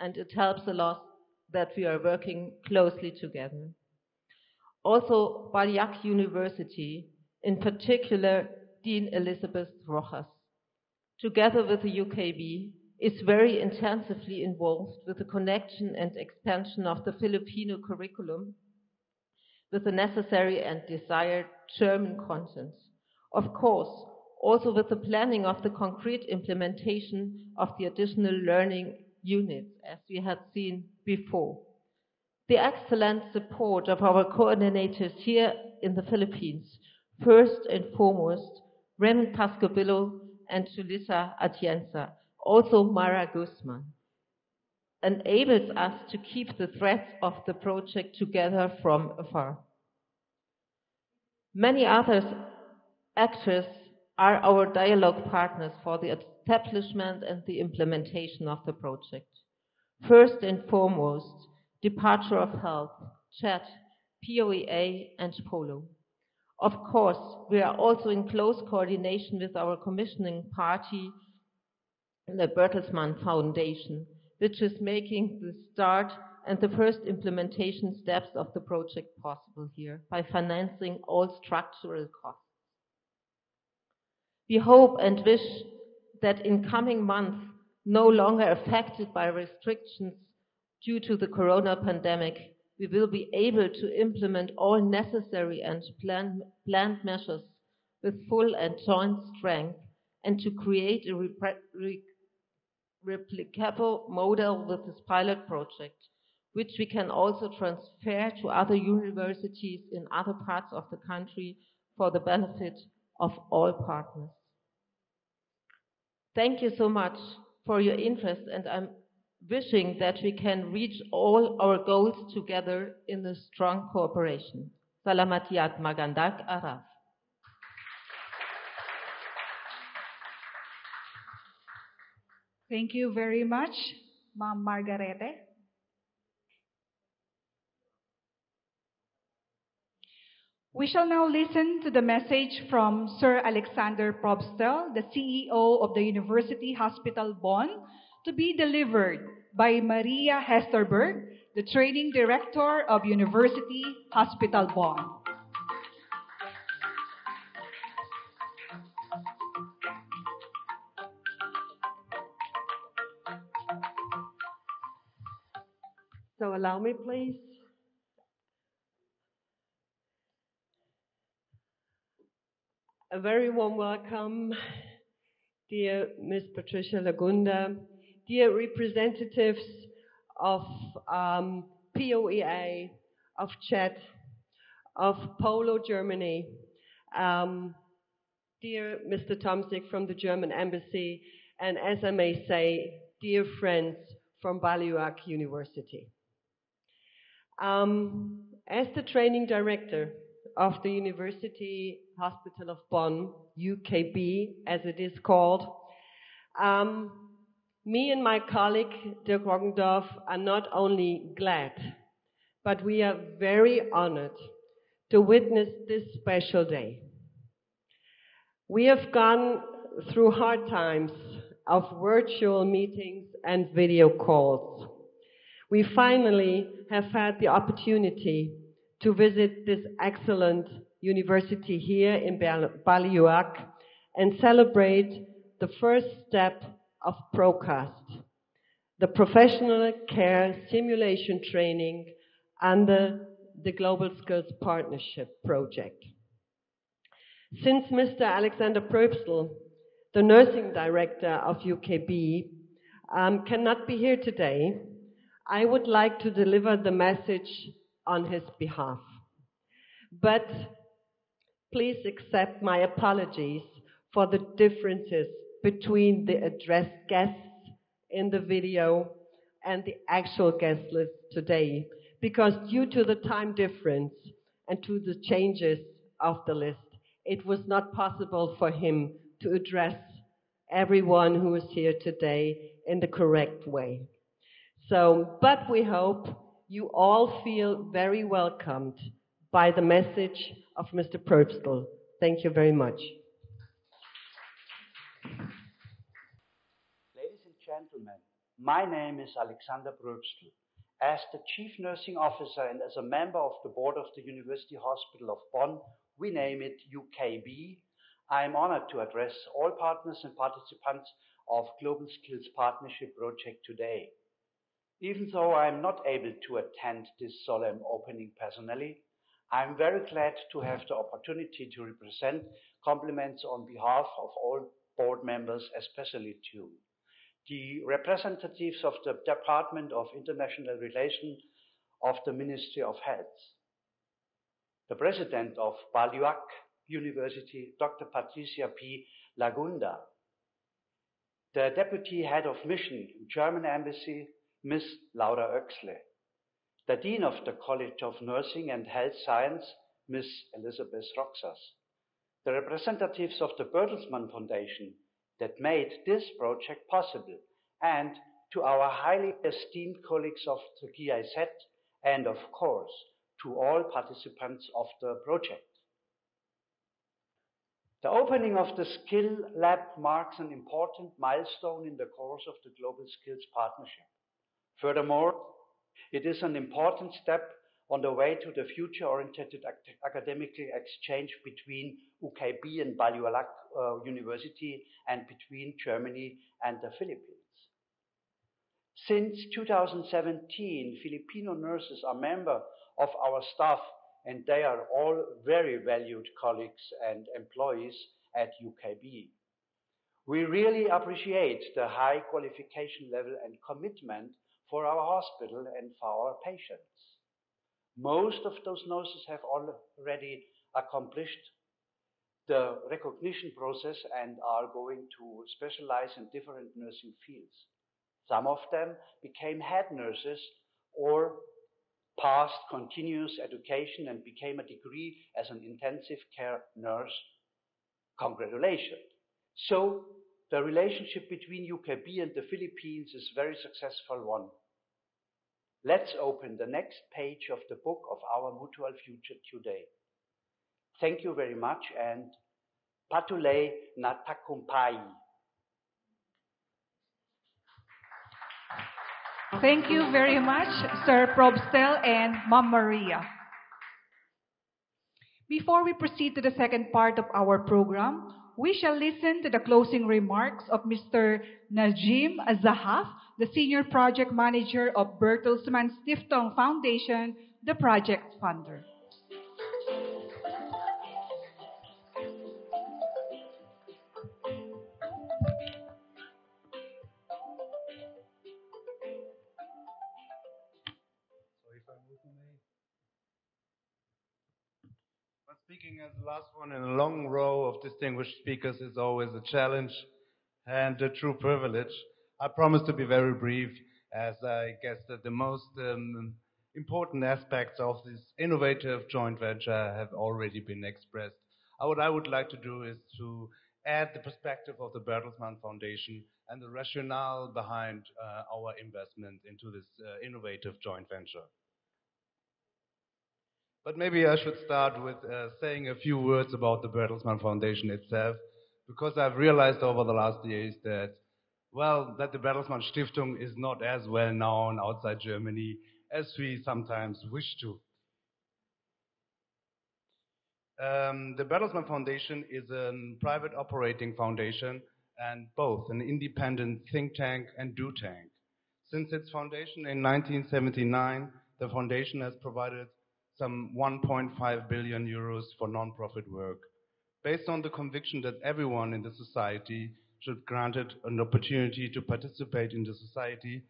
Speaker 8: And it helps a lot that we are working closely together. Also, Baliuag University, in particular Dean Elizabeth Roxas, together with the UKB, is very intensively involved with the connection and expansion of the Filipino curriculum with the necessary and desired German content. Of course, also with the planning of the concrete implementation of the additional learning units, as we had seen before. The excellent support of our coordinators here in the Philippines, first and foremost, Raymond Pascobillo and Julissa Atienza, also Mara Guzman, enables us to keep the threads of the project together from afar. Many other actors are our dialogue partners for the establishment and the implementation of the project. First and foremost, Departure of Health, CHED, POEA, and POLO. Of course, we are also in close coordination with our commissioning party, the Bertelsmann Foundation, which is making the start and the first implementation steps of the project possible here by financing all structural costs. We hope and wish that in coming months, no longer affected by restrictions due to the corona pandemic, we will be able to implement all necessary and plan, planned measures with full and joint strength and to create a repre- re- replicable model with this pilot project, which we can also transfer to other universities in other parts of the country for the benefit of all partners. Thank you so much for your interest, and I'm wishing that we can reach all our goals together in a strong cooperation. Salamatiat Magandak Araf.
Speaker 1: Thank you very much, Ma'am Margarete. We shall now listen to the message from Sir Alexander Probstl, the CEO of the University Hospital Bonn, to be delivered by Maria Hesterberg, the Training Director of University Hospital Bonn.
Speaker 9: So allow me, please. A very warm welcome, dear Ms. Patricia Lagunda, dear representatives of um, POEA, of CHED, of Polo, Germany, um, dear Mr. Tomzig from the German Embassy, and as I may say, dear friends from Baliuag University. Um, as the training director of the University Hospital of Bonn, UKB as it is called, um, me and my colleague Dirk Roggendorf are not only glad, but we are very honored to witness this special day. We have gone through hard times of virtual meetings and video calls. We finally have had the opportunity to visit this excellent university here in Baliuag and celebrate the first step of PROCAST, the professional care simulation training under the Global Skills Partnership Project. Since Mr. Alexander Probstl, the nursing director of UKB, um, cannot be here today, I would like to deliver the message on his behalf. But please accept my apologies for the differences between the addressed guests in the video and the actual guest list today, because due to the time difference and to the changes of the list, it was not possible for him to address everyone who is here today in the correct way. So, but we hope you all feel very welcomed by the message of Mr. Probstl. Thank you very much.
Speaker 10: Ladies and gentlemen, my name is Alexander Probstl. As the Chief Nursing Officer and as a member of the board of the University Hospital of Bonn, we name it UKB, I am honored to address all partners and participants of Global Skills Partnership Project today. Even though I am not able to attend this solemn opening personally, I am very glad to have the opportunity to represent compliments on behalf of all board members, especially to the representatives of the Department of International Relations of the Ministry of Health, the president of Baliuag University, Dr. Patricia B. Lagunda, the deputy head of mission, German Embassy, Ms. Laura Oechsle, the Dean of the College of Nursing and Health Science, Ms. Elizabeth Roxas, the representatives of the Bertelsmann Foundation that made this project possible, and to our highly esteemed colleagues of the GIZ, and of course, to all participants of the project. The opening of the Skill Lab marks an important milestone in the course of the Global Skills Partnership. Furthermore, it is an important step on the way to the future-oriented academic exchange between UKB and Baliuag uh, University and between Germany and the Philippines. Since 2017, Filipino nurses are members of our staff and they are all very valued colleagues and employees at UKB. We really appreciate the high qualification level and commitment for our hospital and for our patients. Most of those nurses have already accomplished the recognition process and are going to specialize in different nursing fields. Some of them became head nurses or passed continuous education and became a degree as an intensive care nurse. Congratulations. So the relationship between UKB and the Philippines is a very successful one. Let's open the next page of the book of our mutual future today. Thank you very much and patulei natakumpai.
Speaker 1: Thank you very much, Sir Probstl and Mom Maria. Before we proceed to the second part of our program, we shall listen to the closing remarks of Mr. Najim Azahaf, the Senior Project Manager of Bertelsmann Stiftung Foundation, the project funder.
Speaker 11: The last one in a long row of distinguished speakers is always a challenge and a true privilege. I promise to be very brief, as I guess that the most um, important aspects of this innovative joint venture have already been expressed. Uh, what I would like to do is to add the perspective of the Bertelsmann Foundation and the rationale behind uh, our investment into this uh, innovative joint venture. But maybe I should start with uh, saying a few words about the Bertelsmann Foundation itself, because I've realized over the last years that, well, that the Bertelsmann Stiftung is not as well known outside Germany as we sometimes wish to. Um, the Bertelsmann Foundation is a private operating foundation and both an independent think tank and do tank. Since its foundation in 1979, the foundation has provided some 1.5 billion euros for non-profit work, based on the conviction that everyone in the society should granted an opportunity to participate in the society.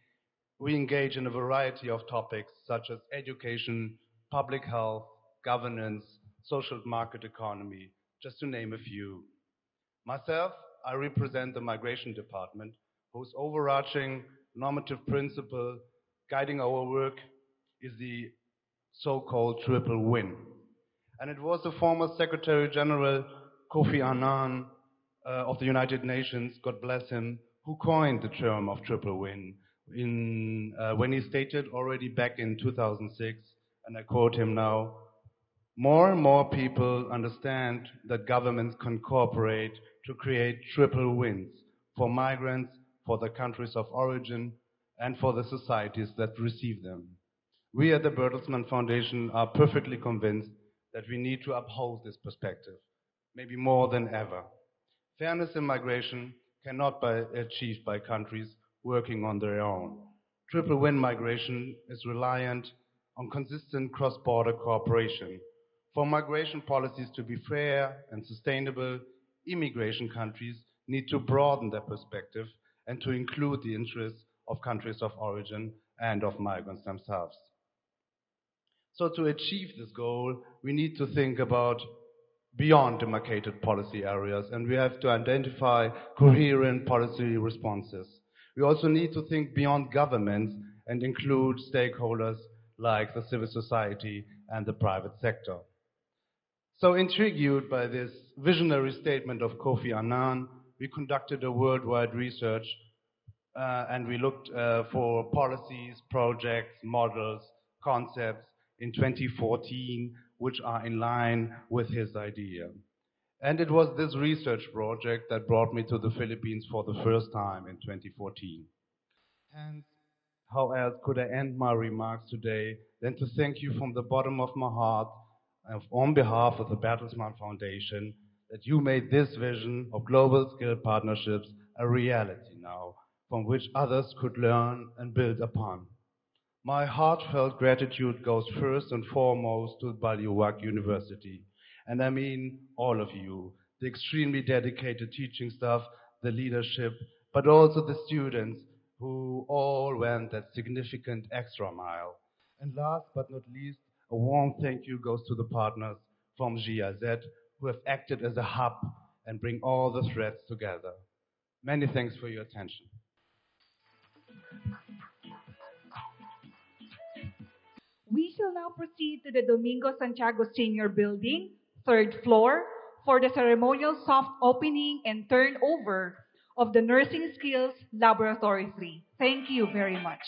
Speaker 11: We engage in a variety of topics such as education, public health, governance, social market economy, just to name a few. Myself, I represent the migration department, whose overarching normative principle guiding our work is the so-called triple win. And it was the former Secretary General Kofi Annan uh, of the United Nations, God bless him, who coined the term of triple win in, uh, when he stated already back in 2006, and I quote him now, more and more people understand that governments can cooperate to create triple wins for migrants, for the countries of origin, and for the societies that receive them. We at the Bertelsmann Foundation are perfectly convinced that we need to uphold this perspective, maybe more than ever. Fairness in migration cannot be achieved by countries working on their own. Triple win migration is reliant on consistent cross-border cooperation for migration policies to be fair and sustainable, immigration countries need to broaden their perspective and to include the interests of countries of origin and of migrants themselves. So to achieve this goal, we need to think about beyond demarcated policy areas, and we have to identify coherent policy responses. We also need to think beyond governments and include stakeholders like the civil society and the private sector. So intrigued by this visionary statement of Kofi Annan, we conducted a worldwide research uh, and we looked uh, for policies, projects, models, concepts in 2014 which are in line with his idea. And it was this research project that brought me to the Philippines for the first time in 2014. And how else could I end my remarks today than to thank you from the bottom of my heart on behalf of the Bertelsmann Foundation that you made this vision of global skill partnerships a reality now, from which others could learn and build upon. My heartfelt gratitude goes first and foremost to Baliuag University, and I mean all of you, the extremely dedicated teaching staff, the leadership, but also the students who all went that significant extra mile. And last but not least, a warm thank you goes to the partners from GIZ who have acted as a hub and bring all the threads together. Many thanks for your attention.
Speaker 1: Shall now proceed to the Domingo Santiago Senior Building, third floor, for the ceremonial soft opening and turnover of the Nursing Skills Laboratory 3. Thank you very much.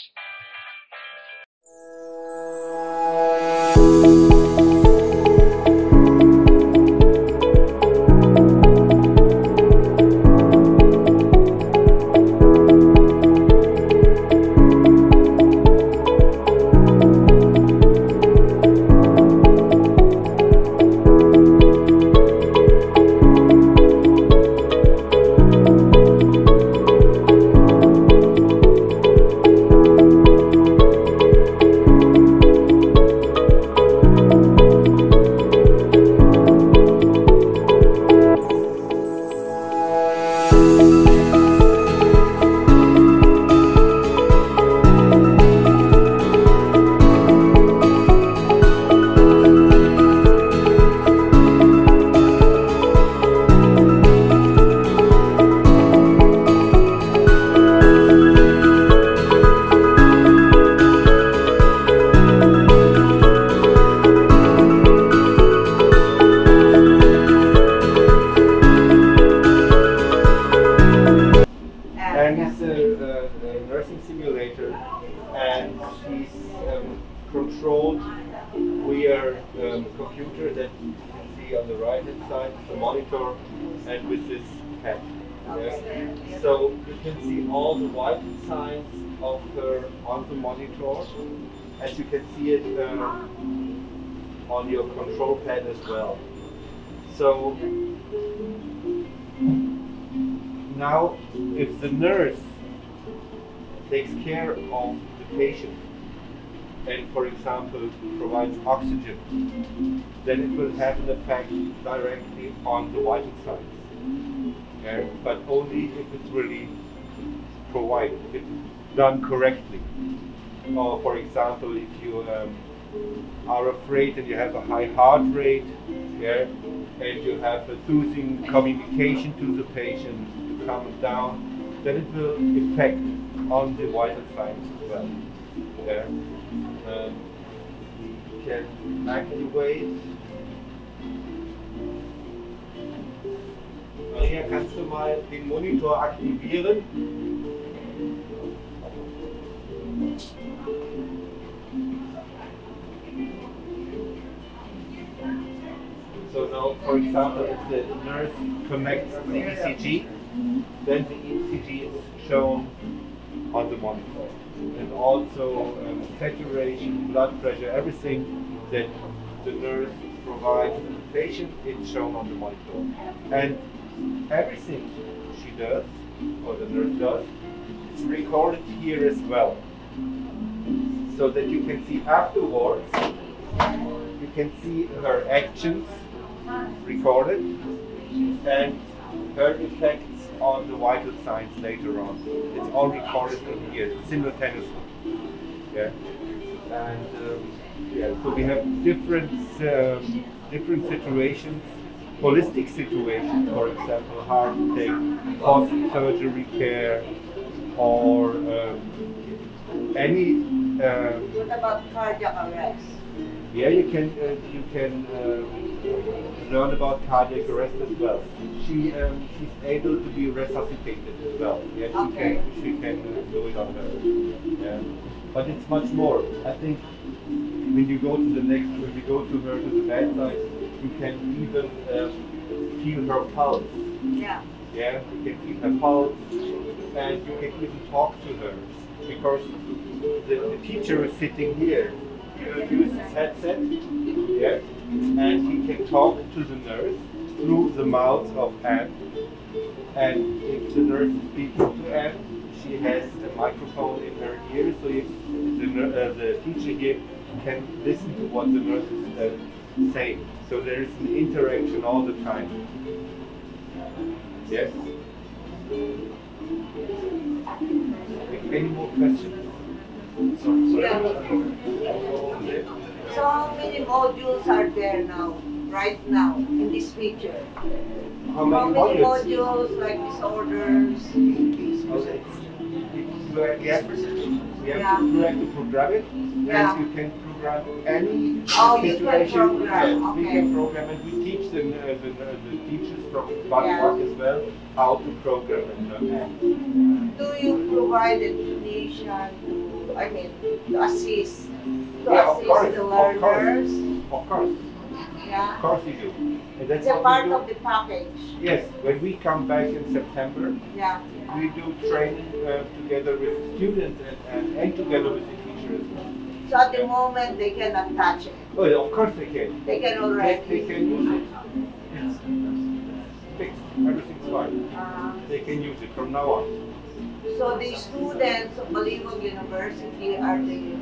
Speaker 12: On the vital but only if it's really provided, if it's done correctly. Or, for example, if you um, are afraid and you have a high heart rate, yeah, and you have a soothing communication to the patient to calm down, then it will affect on the vital signs as well. Yeah. Um, can activate. Kannst du mal den Monitor aktivieren? So now, for example, if the nurse connects the ECG, then the ECG is shown on the monitor. And also um, saturation, blood pressure, everything that the nurse provides to the patient, it's shown on the monitor. And everything she does, or the nurse does, is recorded here as well. So that you can see afterwards, you can see her actions recorded and her effects on the vital signs later on. It's all recorded in here simultaneously. Yeah. And um, yeah, so we have different um, different situations, holistic situation, for example, heart attack, post-surgery care, or um, any. Um,
Speaker 13: What about cardiac arrest?
Speaker 12: yeah, you can uh, you can uh, learn about cardiac arrest as well. She um, she's able to be resuscitated as well. Yeah, she
Speaker 13: Okay.
Speaker 12: can she can uh, do it on her. Yeah. But it's much more. I think when you go to the next when you go to her to the bedside, you can even um, feel her pulse.
Speaker 13: Yeah.
Speaker 12: Yeah, you can feel her pulse, and you can even talk to her because the, the teacher is sitting here. He uses his headset, yeah, and he can talk to the nurse through the mouth of Anne. And if the nurse is speaking to Anne, she has a microphone in her ear, so if the, uh, the teacher here can listen to what the nurse is uh, saying. So there is an interaction all the time. Yes? Any more questions?
Speaker 13: Yeah. So how many modules are there now, right now, in this picture?
Speaker 12: How many modules?
Speaker 13: modules, like disorders?
Speaker 12: Okay. You have,
Speaker 13: Yeah.
Speaker 12: you have to program it,
Speaker 13: Yeah.
Speaker 12: and you can program any
Speaker 13: Oh, you
Speaker 12: situation.
Speaker 13: program,
Speaker 12: Yes, we can program, and we teach the, uh, the, uh, the teachers from Bad
Speaker 13: Yeah.
Speaker 12: As well how to program and.
Speaker 13: Do you provide technician to, I mean, to assist, to
Speaker 12: Yeah,
Speaker 13: assist
Speaker 12: course,
Speaker 13: the
Speaker 12: of course.
Speaker 13: learners?
Speaker 12: Of course,
Speaker 13: Yeah.
Speaker 12: of course we do. And that's
Speaker 13: It's a part of the package.
Speaker 12: Yes, when we come back in September,
Speaker 13: Yeah.
Speaker 12: we do training uh, together with students and, and, and together with the teachers.
Speaker 13: So at the moment, they cannot touch it.
Speaker 12: Oh, yeah, of course they can.
Speaker 13: They can already.
Speaker 12: they can use it. It's fixed. Everything's fine.
Speaker 13: Uh,
Speaker 12: They can use it from now on.
Speaker 13: So the students of Baliuag University are the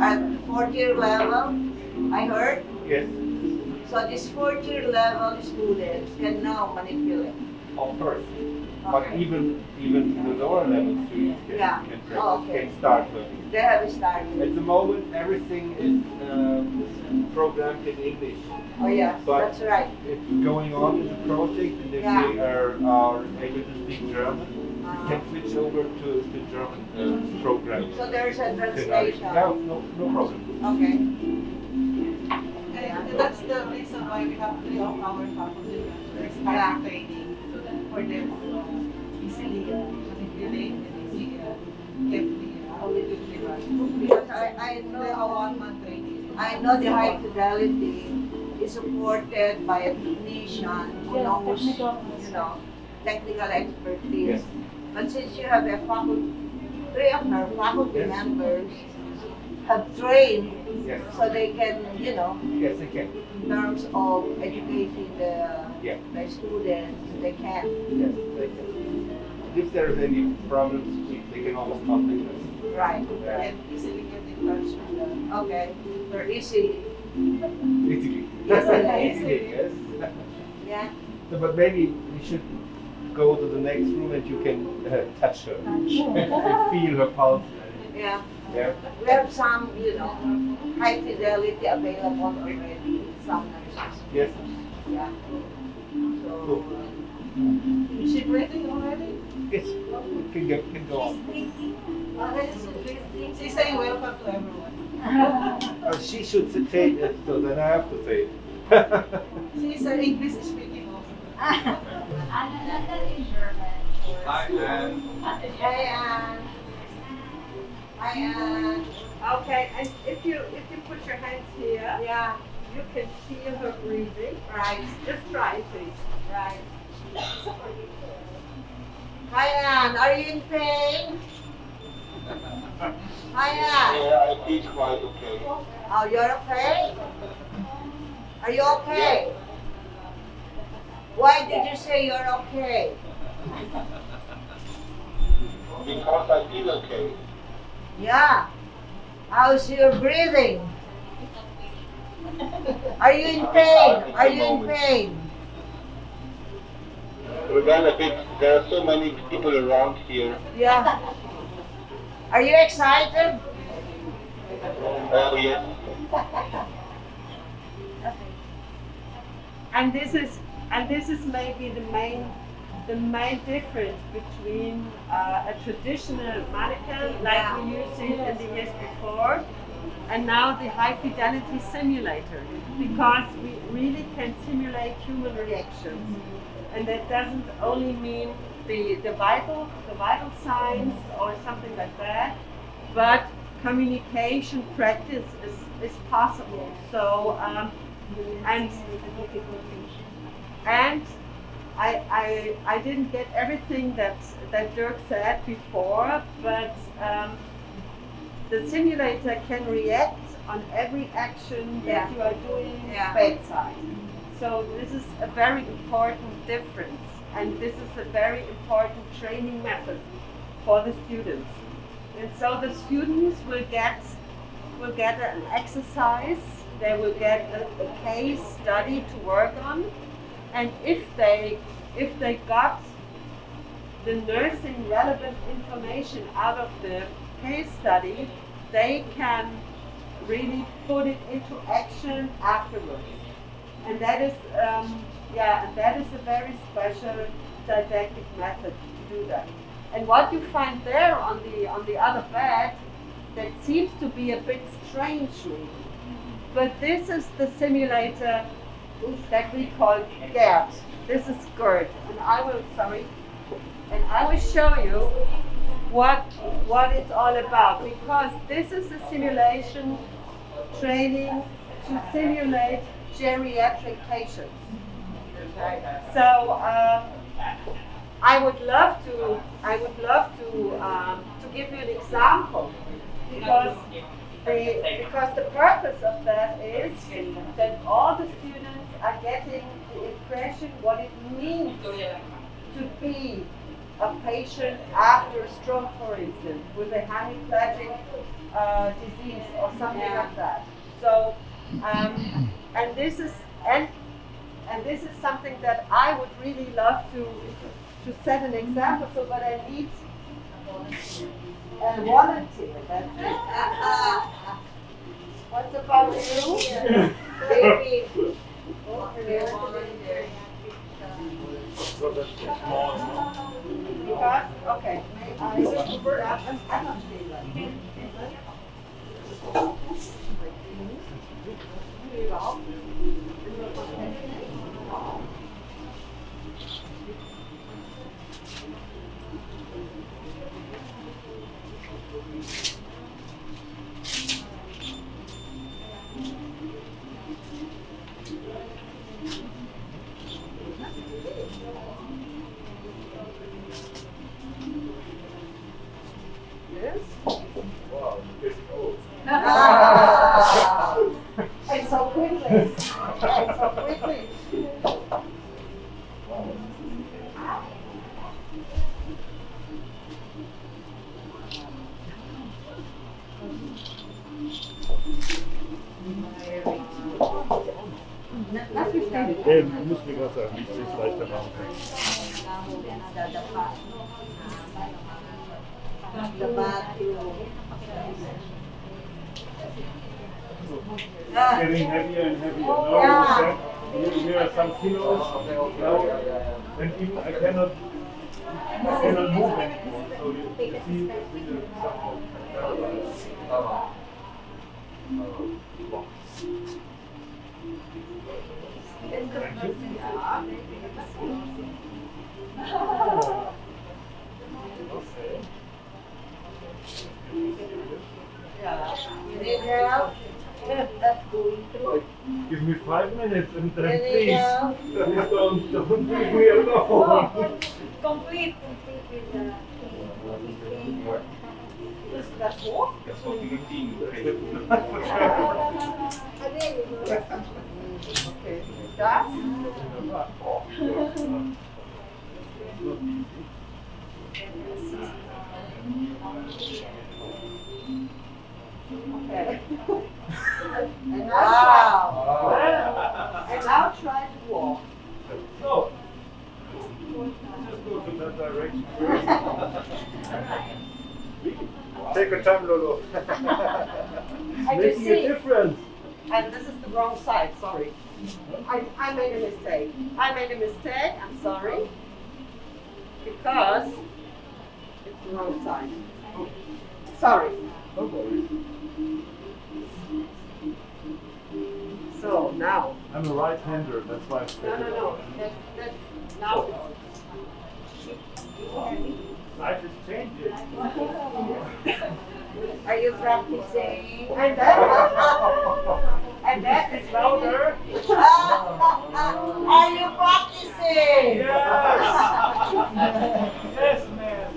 Speaker 13: at fourth year level, I heard.
Speaker 12: Yes,
Speaker 13: So these fourth year level students can now manipulate.
Speaker 12: of course. But
Speaker 13: Okay.
Speaker 12: even even the lower level students can,
Speaker 13: Yeah.
Speaker 12: can,
Speaker 13: Oh, okay.
Speaker 12: can start learning.
Speaker 13: They have started.
Speaker 12: At the moment, everything is um, programmed in English.
Speaker 13: Oh yes,
Speaker 12: But
Speaker 13: that's right.
Speaker 12: It's going on in the project, and if
Speaker 13: Yeah.
Speaker 12: they are, are able to speak German, we
Speaker 13: Uh,
Speaker 12: can switch over to the German uh, program.
Speaker 13: So there's a translation.
Speaker 12: Yeah, no, no problem.
Speaker 13: Okay.
Speaker 14: And that's the reason why we have three of our faculty members
Speaker 13: Yeah.
Speaker 14: are training for them
Speaker 13: Because I, I know. I know the high fidelity is supported by a technician who knows,
Speaker 14: technical.
Speaker 13: you know, technical expertise. But since you have a faculty, three of our faculty members have trained
Speaker 12: Yes.
Speaker 13: so they can, you know,
Speaker 12: Yes, they can.
Speaker 13: in terms of educating the,
Speaker 12: Yeah.
Speaker 13: the students, they can.
Speaker 12: Yes, they can. If there's any problems, we- they can always contact us.
Speaker 13: Right, right.
Speaker 14: easily get in touch with them.
Speaker 13: Okay, they're easy.
Speaker 12: Easily.
Speaker 13: Easily.
Speaker 12: Easily, yes.
Speaker 13: Yeah.
Speaker 12: So, but maybe we should go to the next room and you can uh, touch her. Feel her pulse.
Speaker 13: Yeah.
Speaker 12: Yeah.
Speaker 13: We have some, you know, high fidelity available already, some nurses.
Speaker 12: Yes.
Speaker 13: Yeah. So,
Speaker 14: Is she breathing already?
Speaker 12: Yes. We can go, can go on.
Speaker 14: She's saying welcome to everyone.
Speaker 12: Uh, she should say it, so then I have to say it.
Speaker 14: She's an English speaking also.
Speaker 12: Hi, Anne.
Speaker 13: Hi, Anne. Hi, Anne.
Speaker 15: Okay, and if you if you put your hands here,
Speaker 13: Yeah.
Speaker 15: you can feel her breathing.
Speaker 13: Right.
Speaker 15: Just try, please.
Speaker 13: Right. Hi, Anne. Are you in pain? Hi, Anne.
Speaker 16: Yeah, I feel quite okay.
Speaker 13: Oh, you're okay? Are you okay? Why did you say you're okay?
Speaker 16: Because I feel okay.
Speaker 13: Yeah. How's your breathing? Are you in pain? Are you in pain?
Speaker 16: Regarding a bit, there are so many people around here.
Speaker 13: Yeah. Are you excited?
Speaker 16: Oh, yes.
Speaker 15: And this is and this is maybe the main the main difference between uh, a traditional mannequin like we used it in the years before and now the high fidelity simulator because we really can simulate human reactions and that doesn't only mean the, the vital the vital signs or something like that but communication practice is, is possible so um, and and I, I, I didn't get everything that, that Dirk said before, but um, the simulator can react on every action that
Speaker 13: Yeah.
Speaker 15: you are doing
Speaker 13: Yeah.
Speaker 15: bedside. So this is a very important difference, and this is a very important training method for the students. And so the students will get will get an exercise, they will get a, a case study to work on, and if they if they got the nursing relevant information out of the case study, they can really put it into action afterwards. And that is um, yeah, and that is a very special didactic method to do that. And what you find there on the on the other bed that seems to be a bit strangely, but this is the simulator that we call GERT. This is GERT, and I will sorry, and I will show you what what it's all about because this is a simulation training to simulate geriatric patients. So uh, I would love to I would love to um, to give you an example because the because the purpose of that is that all the students are getting the impression what it means to be a patient after a stroke, for instance, with a hemiplegic uh, disease or something like that. So, um, and this is and and this is something that I would really love to to set an example. So, but I need a volunteer. That's it. What's about you?
Speaker 13: Baby.
Speaker 15: Because, okay, I Yes.
Speaker 7: Hey, du musst mir gerade sagen, ich sehe es leichter machen. Getting heavier and heavier. Now
Speaker 15: Yeah.
Speaker 7: you said, here, here are some kilos. Now, and even I cannot, I cannot move anymore. So you, you see, really somehow paralyzed.
Speaker 13: You need help? That's going through.
Speaker 7: Give me five minutes and then please, please don't, don't leave me alone.
Speaker 13: Complete.
Speaker 15: That's all? Okay. Das? Okay. And now
Speaker 13: Wow.
Speaker 15: try, and now try to walk.
Speaker 7: No. Just go to that direction.
Speaker 12: Take your time, Lolo.
Speaker 15: You
Speaker 7: Making
Speaker 15: see,
Speaker 7: a difference.
Speaker 15: and this is the wrong side, sorry. I, I made a mistake. I made a mistake, I'm sorry. Because it's the wrong side. Sorry.
Speaker 7: No
Speaker 15: So now,
Speaker 7: I'm a right-hander, that's why I
Speaker 15: no, no, no, that's, that's, now
Speaker 7: Life is changing.
Speaker 13: Are you practicing?
Speaker 15: And that, and that is louder.
Speaker 13: Are you practicing?
Speaker 7: Yes, man.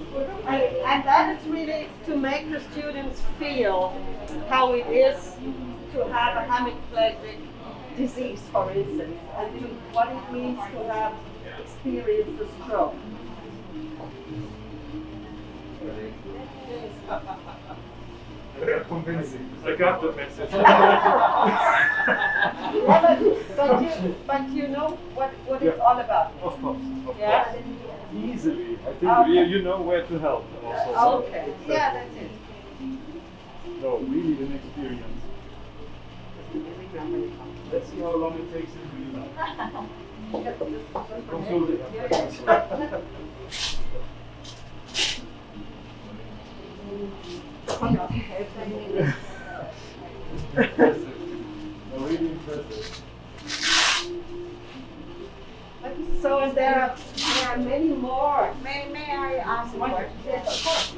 Speaker 15: And, and that is really to make the students feel how it is to have a hemiplegic disease, for instance, and to, what it means to have experienced a stroke.
Speaker 7: Convincing. I got the message.
Speaker 15: Yeah, but, but you, but you know what, what it's all about.
Speaker 7: Of course, of
Speaker 15: Yeah?
Speaker 7: course. Easily. I think
Speaker 15: Okay.
Speaker 7: you, you know where to help also. so
Speaker 15: Okay,
Speaker 7: uh,
Speaker 15: yeah, that's it.
Speaker 7: No, really an experience. Let's see how long it takes in real life. Consult Impressive. No, really impressive.
Speaker 15: So there are, there are many more.
Speaker 13: May, may I ask a question?
Speaker 15: Yes, of course.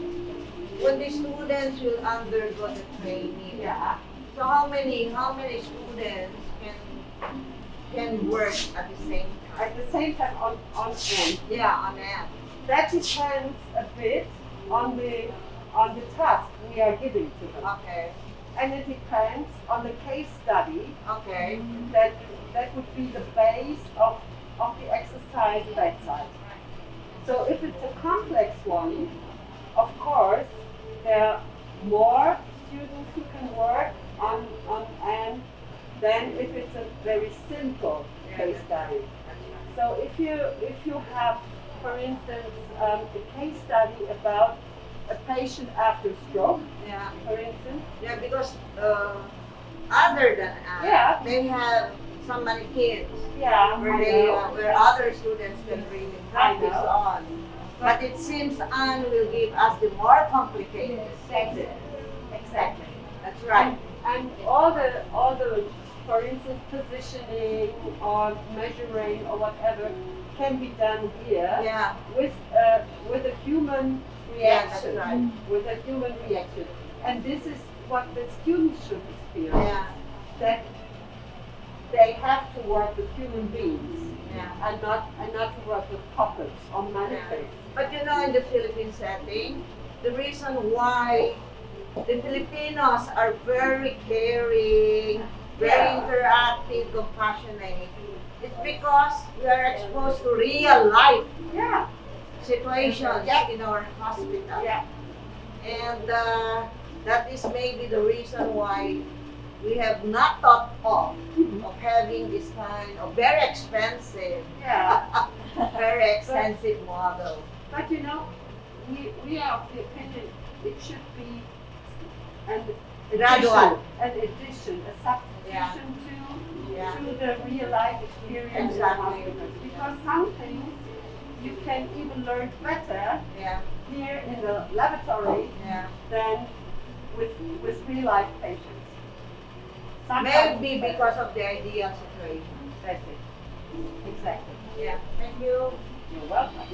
Speaker 13: When the students will undergo the training,
Speaker 15: Yeah.
Speaker 13: So how many, how many students can, can work at the same time?
Speaker 15: At the same time on, on Anne.
Speaker 13: Yeah, on Anne.
Speaker 15: That depends a bit on the, on the task we are giving to them.
Speaker 13: Okay,
Speaker 15: And it depends on the case study
Speaker 13: okay.
Speaker 15: that, that would be the base of, of the exercise bedside. So if it's a complex one, of course, there are more students who can work on, on and then if it's a very simple case study. So if you, if you have, for instance, um, a case study about a patient after stroke,
Speaker 13: Yeah,
Speaker 15: for instance,
Speaker 13: yeah, because, uh, other than us,
Speaker 15: Yeah.
Speaker 13: they have so many kids
Speaker 15: yeah,
Speaker 13: where they, uh, where other students can really practice on. But it seems Anne will give us the more complicated.
Speaker 15: That's it. Exactly.
Speaker 13: That's right.
Speaker 15: And all the, all the, for instance, positioning or measuring or whatever can be done here
Speaker 13: Yeah,
Speaker 15: with, uh, with a human
Speaker 13: yeah,
Speaker 15: reaction.
Speaker 13: right.
Speaker 15: With a human reaction. And this is what the students should experience.
Speaker 13: Yeah,
Speaker 15: That they have to work with human beings
Speaker 13: yeah.
Speaker 15: and not, and not to work with puppets or mannequins.
Speaker 13: But you know, in the Philippine setting, the reason why the Filipinos are very caring, very interactive, compassionate. It's because we are exposed to real life
Speaker 15: Yeah.
Speaker 13: situations
Speaker 15: Yeah.
Speaker 13: in our hospital.
Speaker 15: Yeah.
Speaker 13: And uh, that is maybe the reason why we have not thought of, of having this kind of very expensive,
Speaker 15: Yeah.
Speaker 13: very expensive model.
Speaker 15: But you know, we, we are of the opinion it should be an
Speaker 13: Gradual.
Speaker 15: an addition, a
Speaker 13: Yeah.
Speaker 15: substitution to
Speaker 13: Yeah.
Speaker 15: to the real life experience
Speaker 13: Exactly.
Speaker 15: Because some things you can even learn better
Speaker 13: Yeah.
Speaker 15: here in the laboratory
Speaker 13: Yeah.
Speaker 15: than with with real life patients. Sometimes
Speaker 13: Maybe because of the ideal situation.
Speaker 15: That's it. Exactly.
Speaker 13: Yeah. Thank you.
Speaker 15: You're welcome.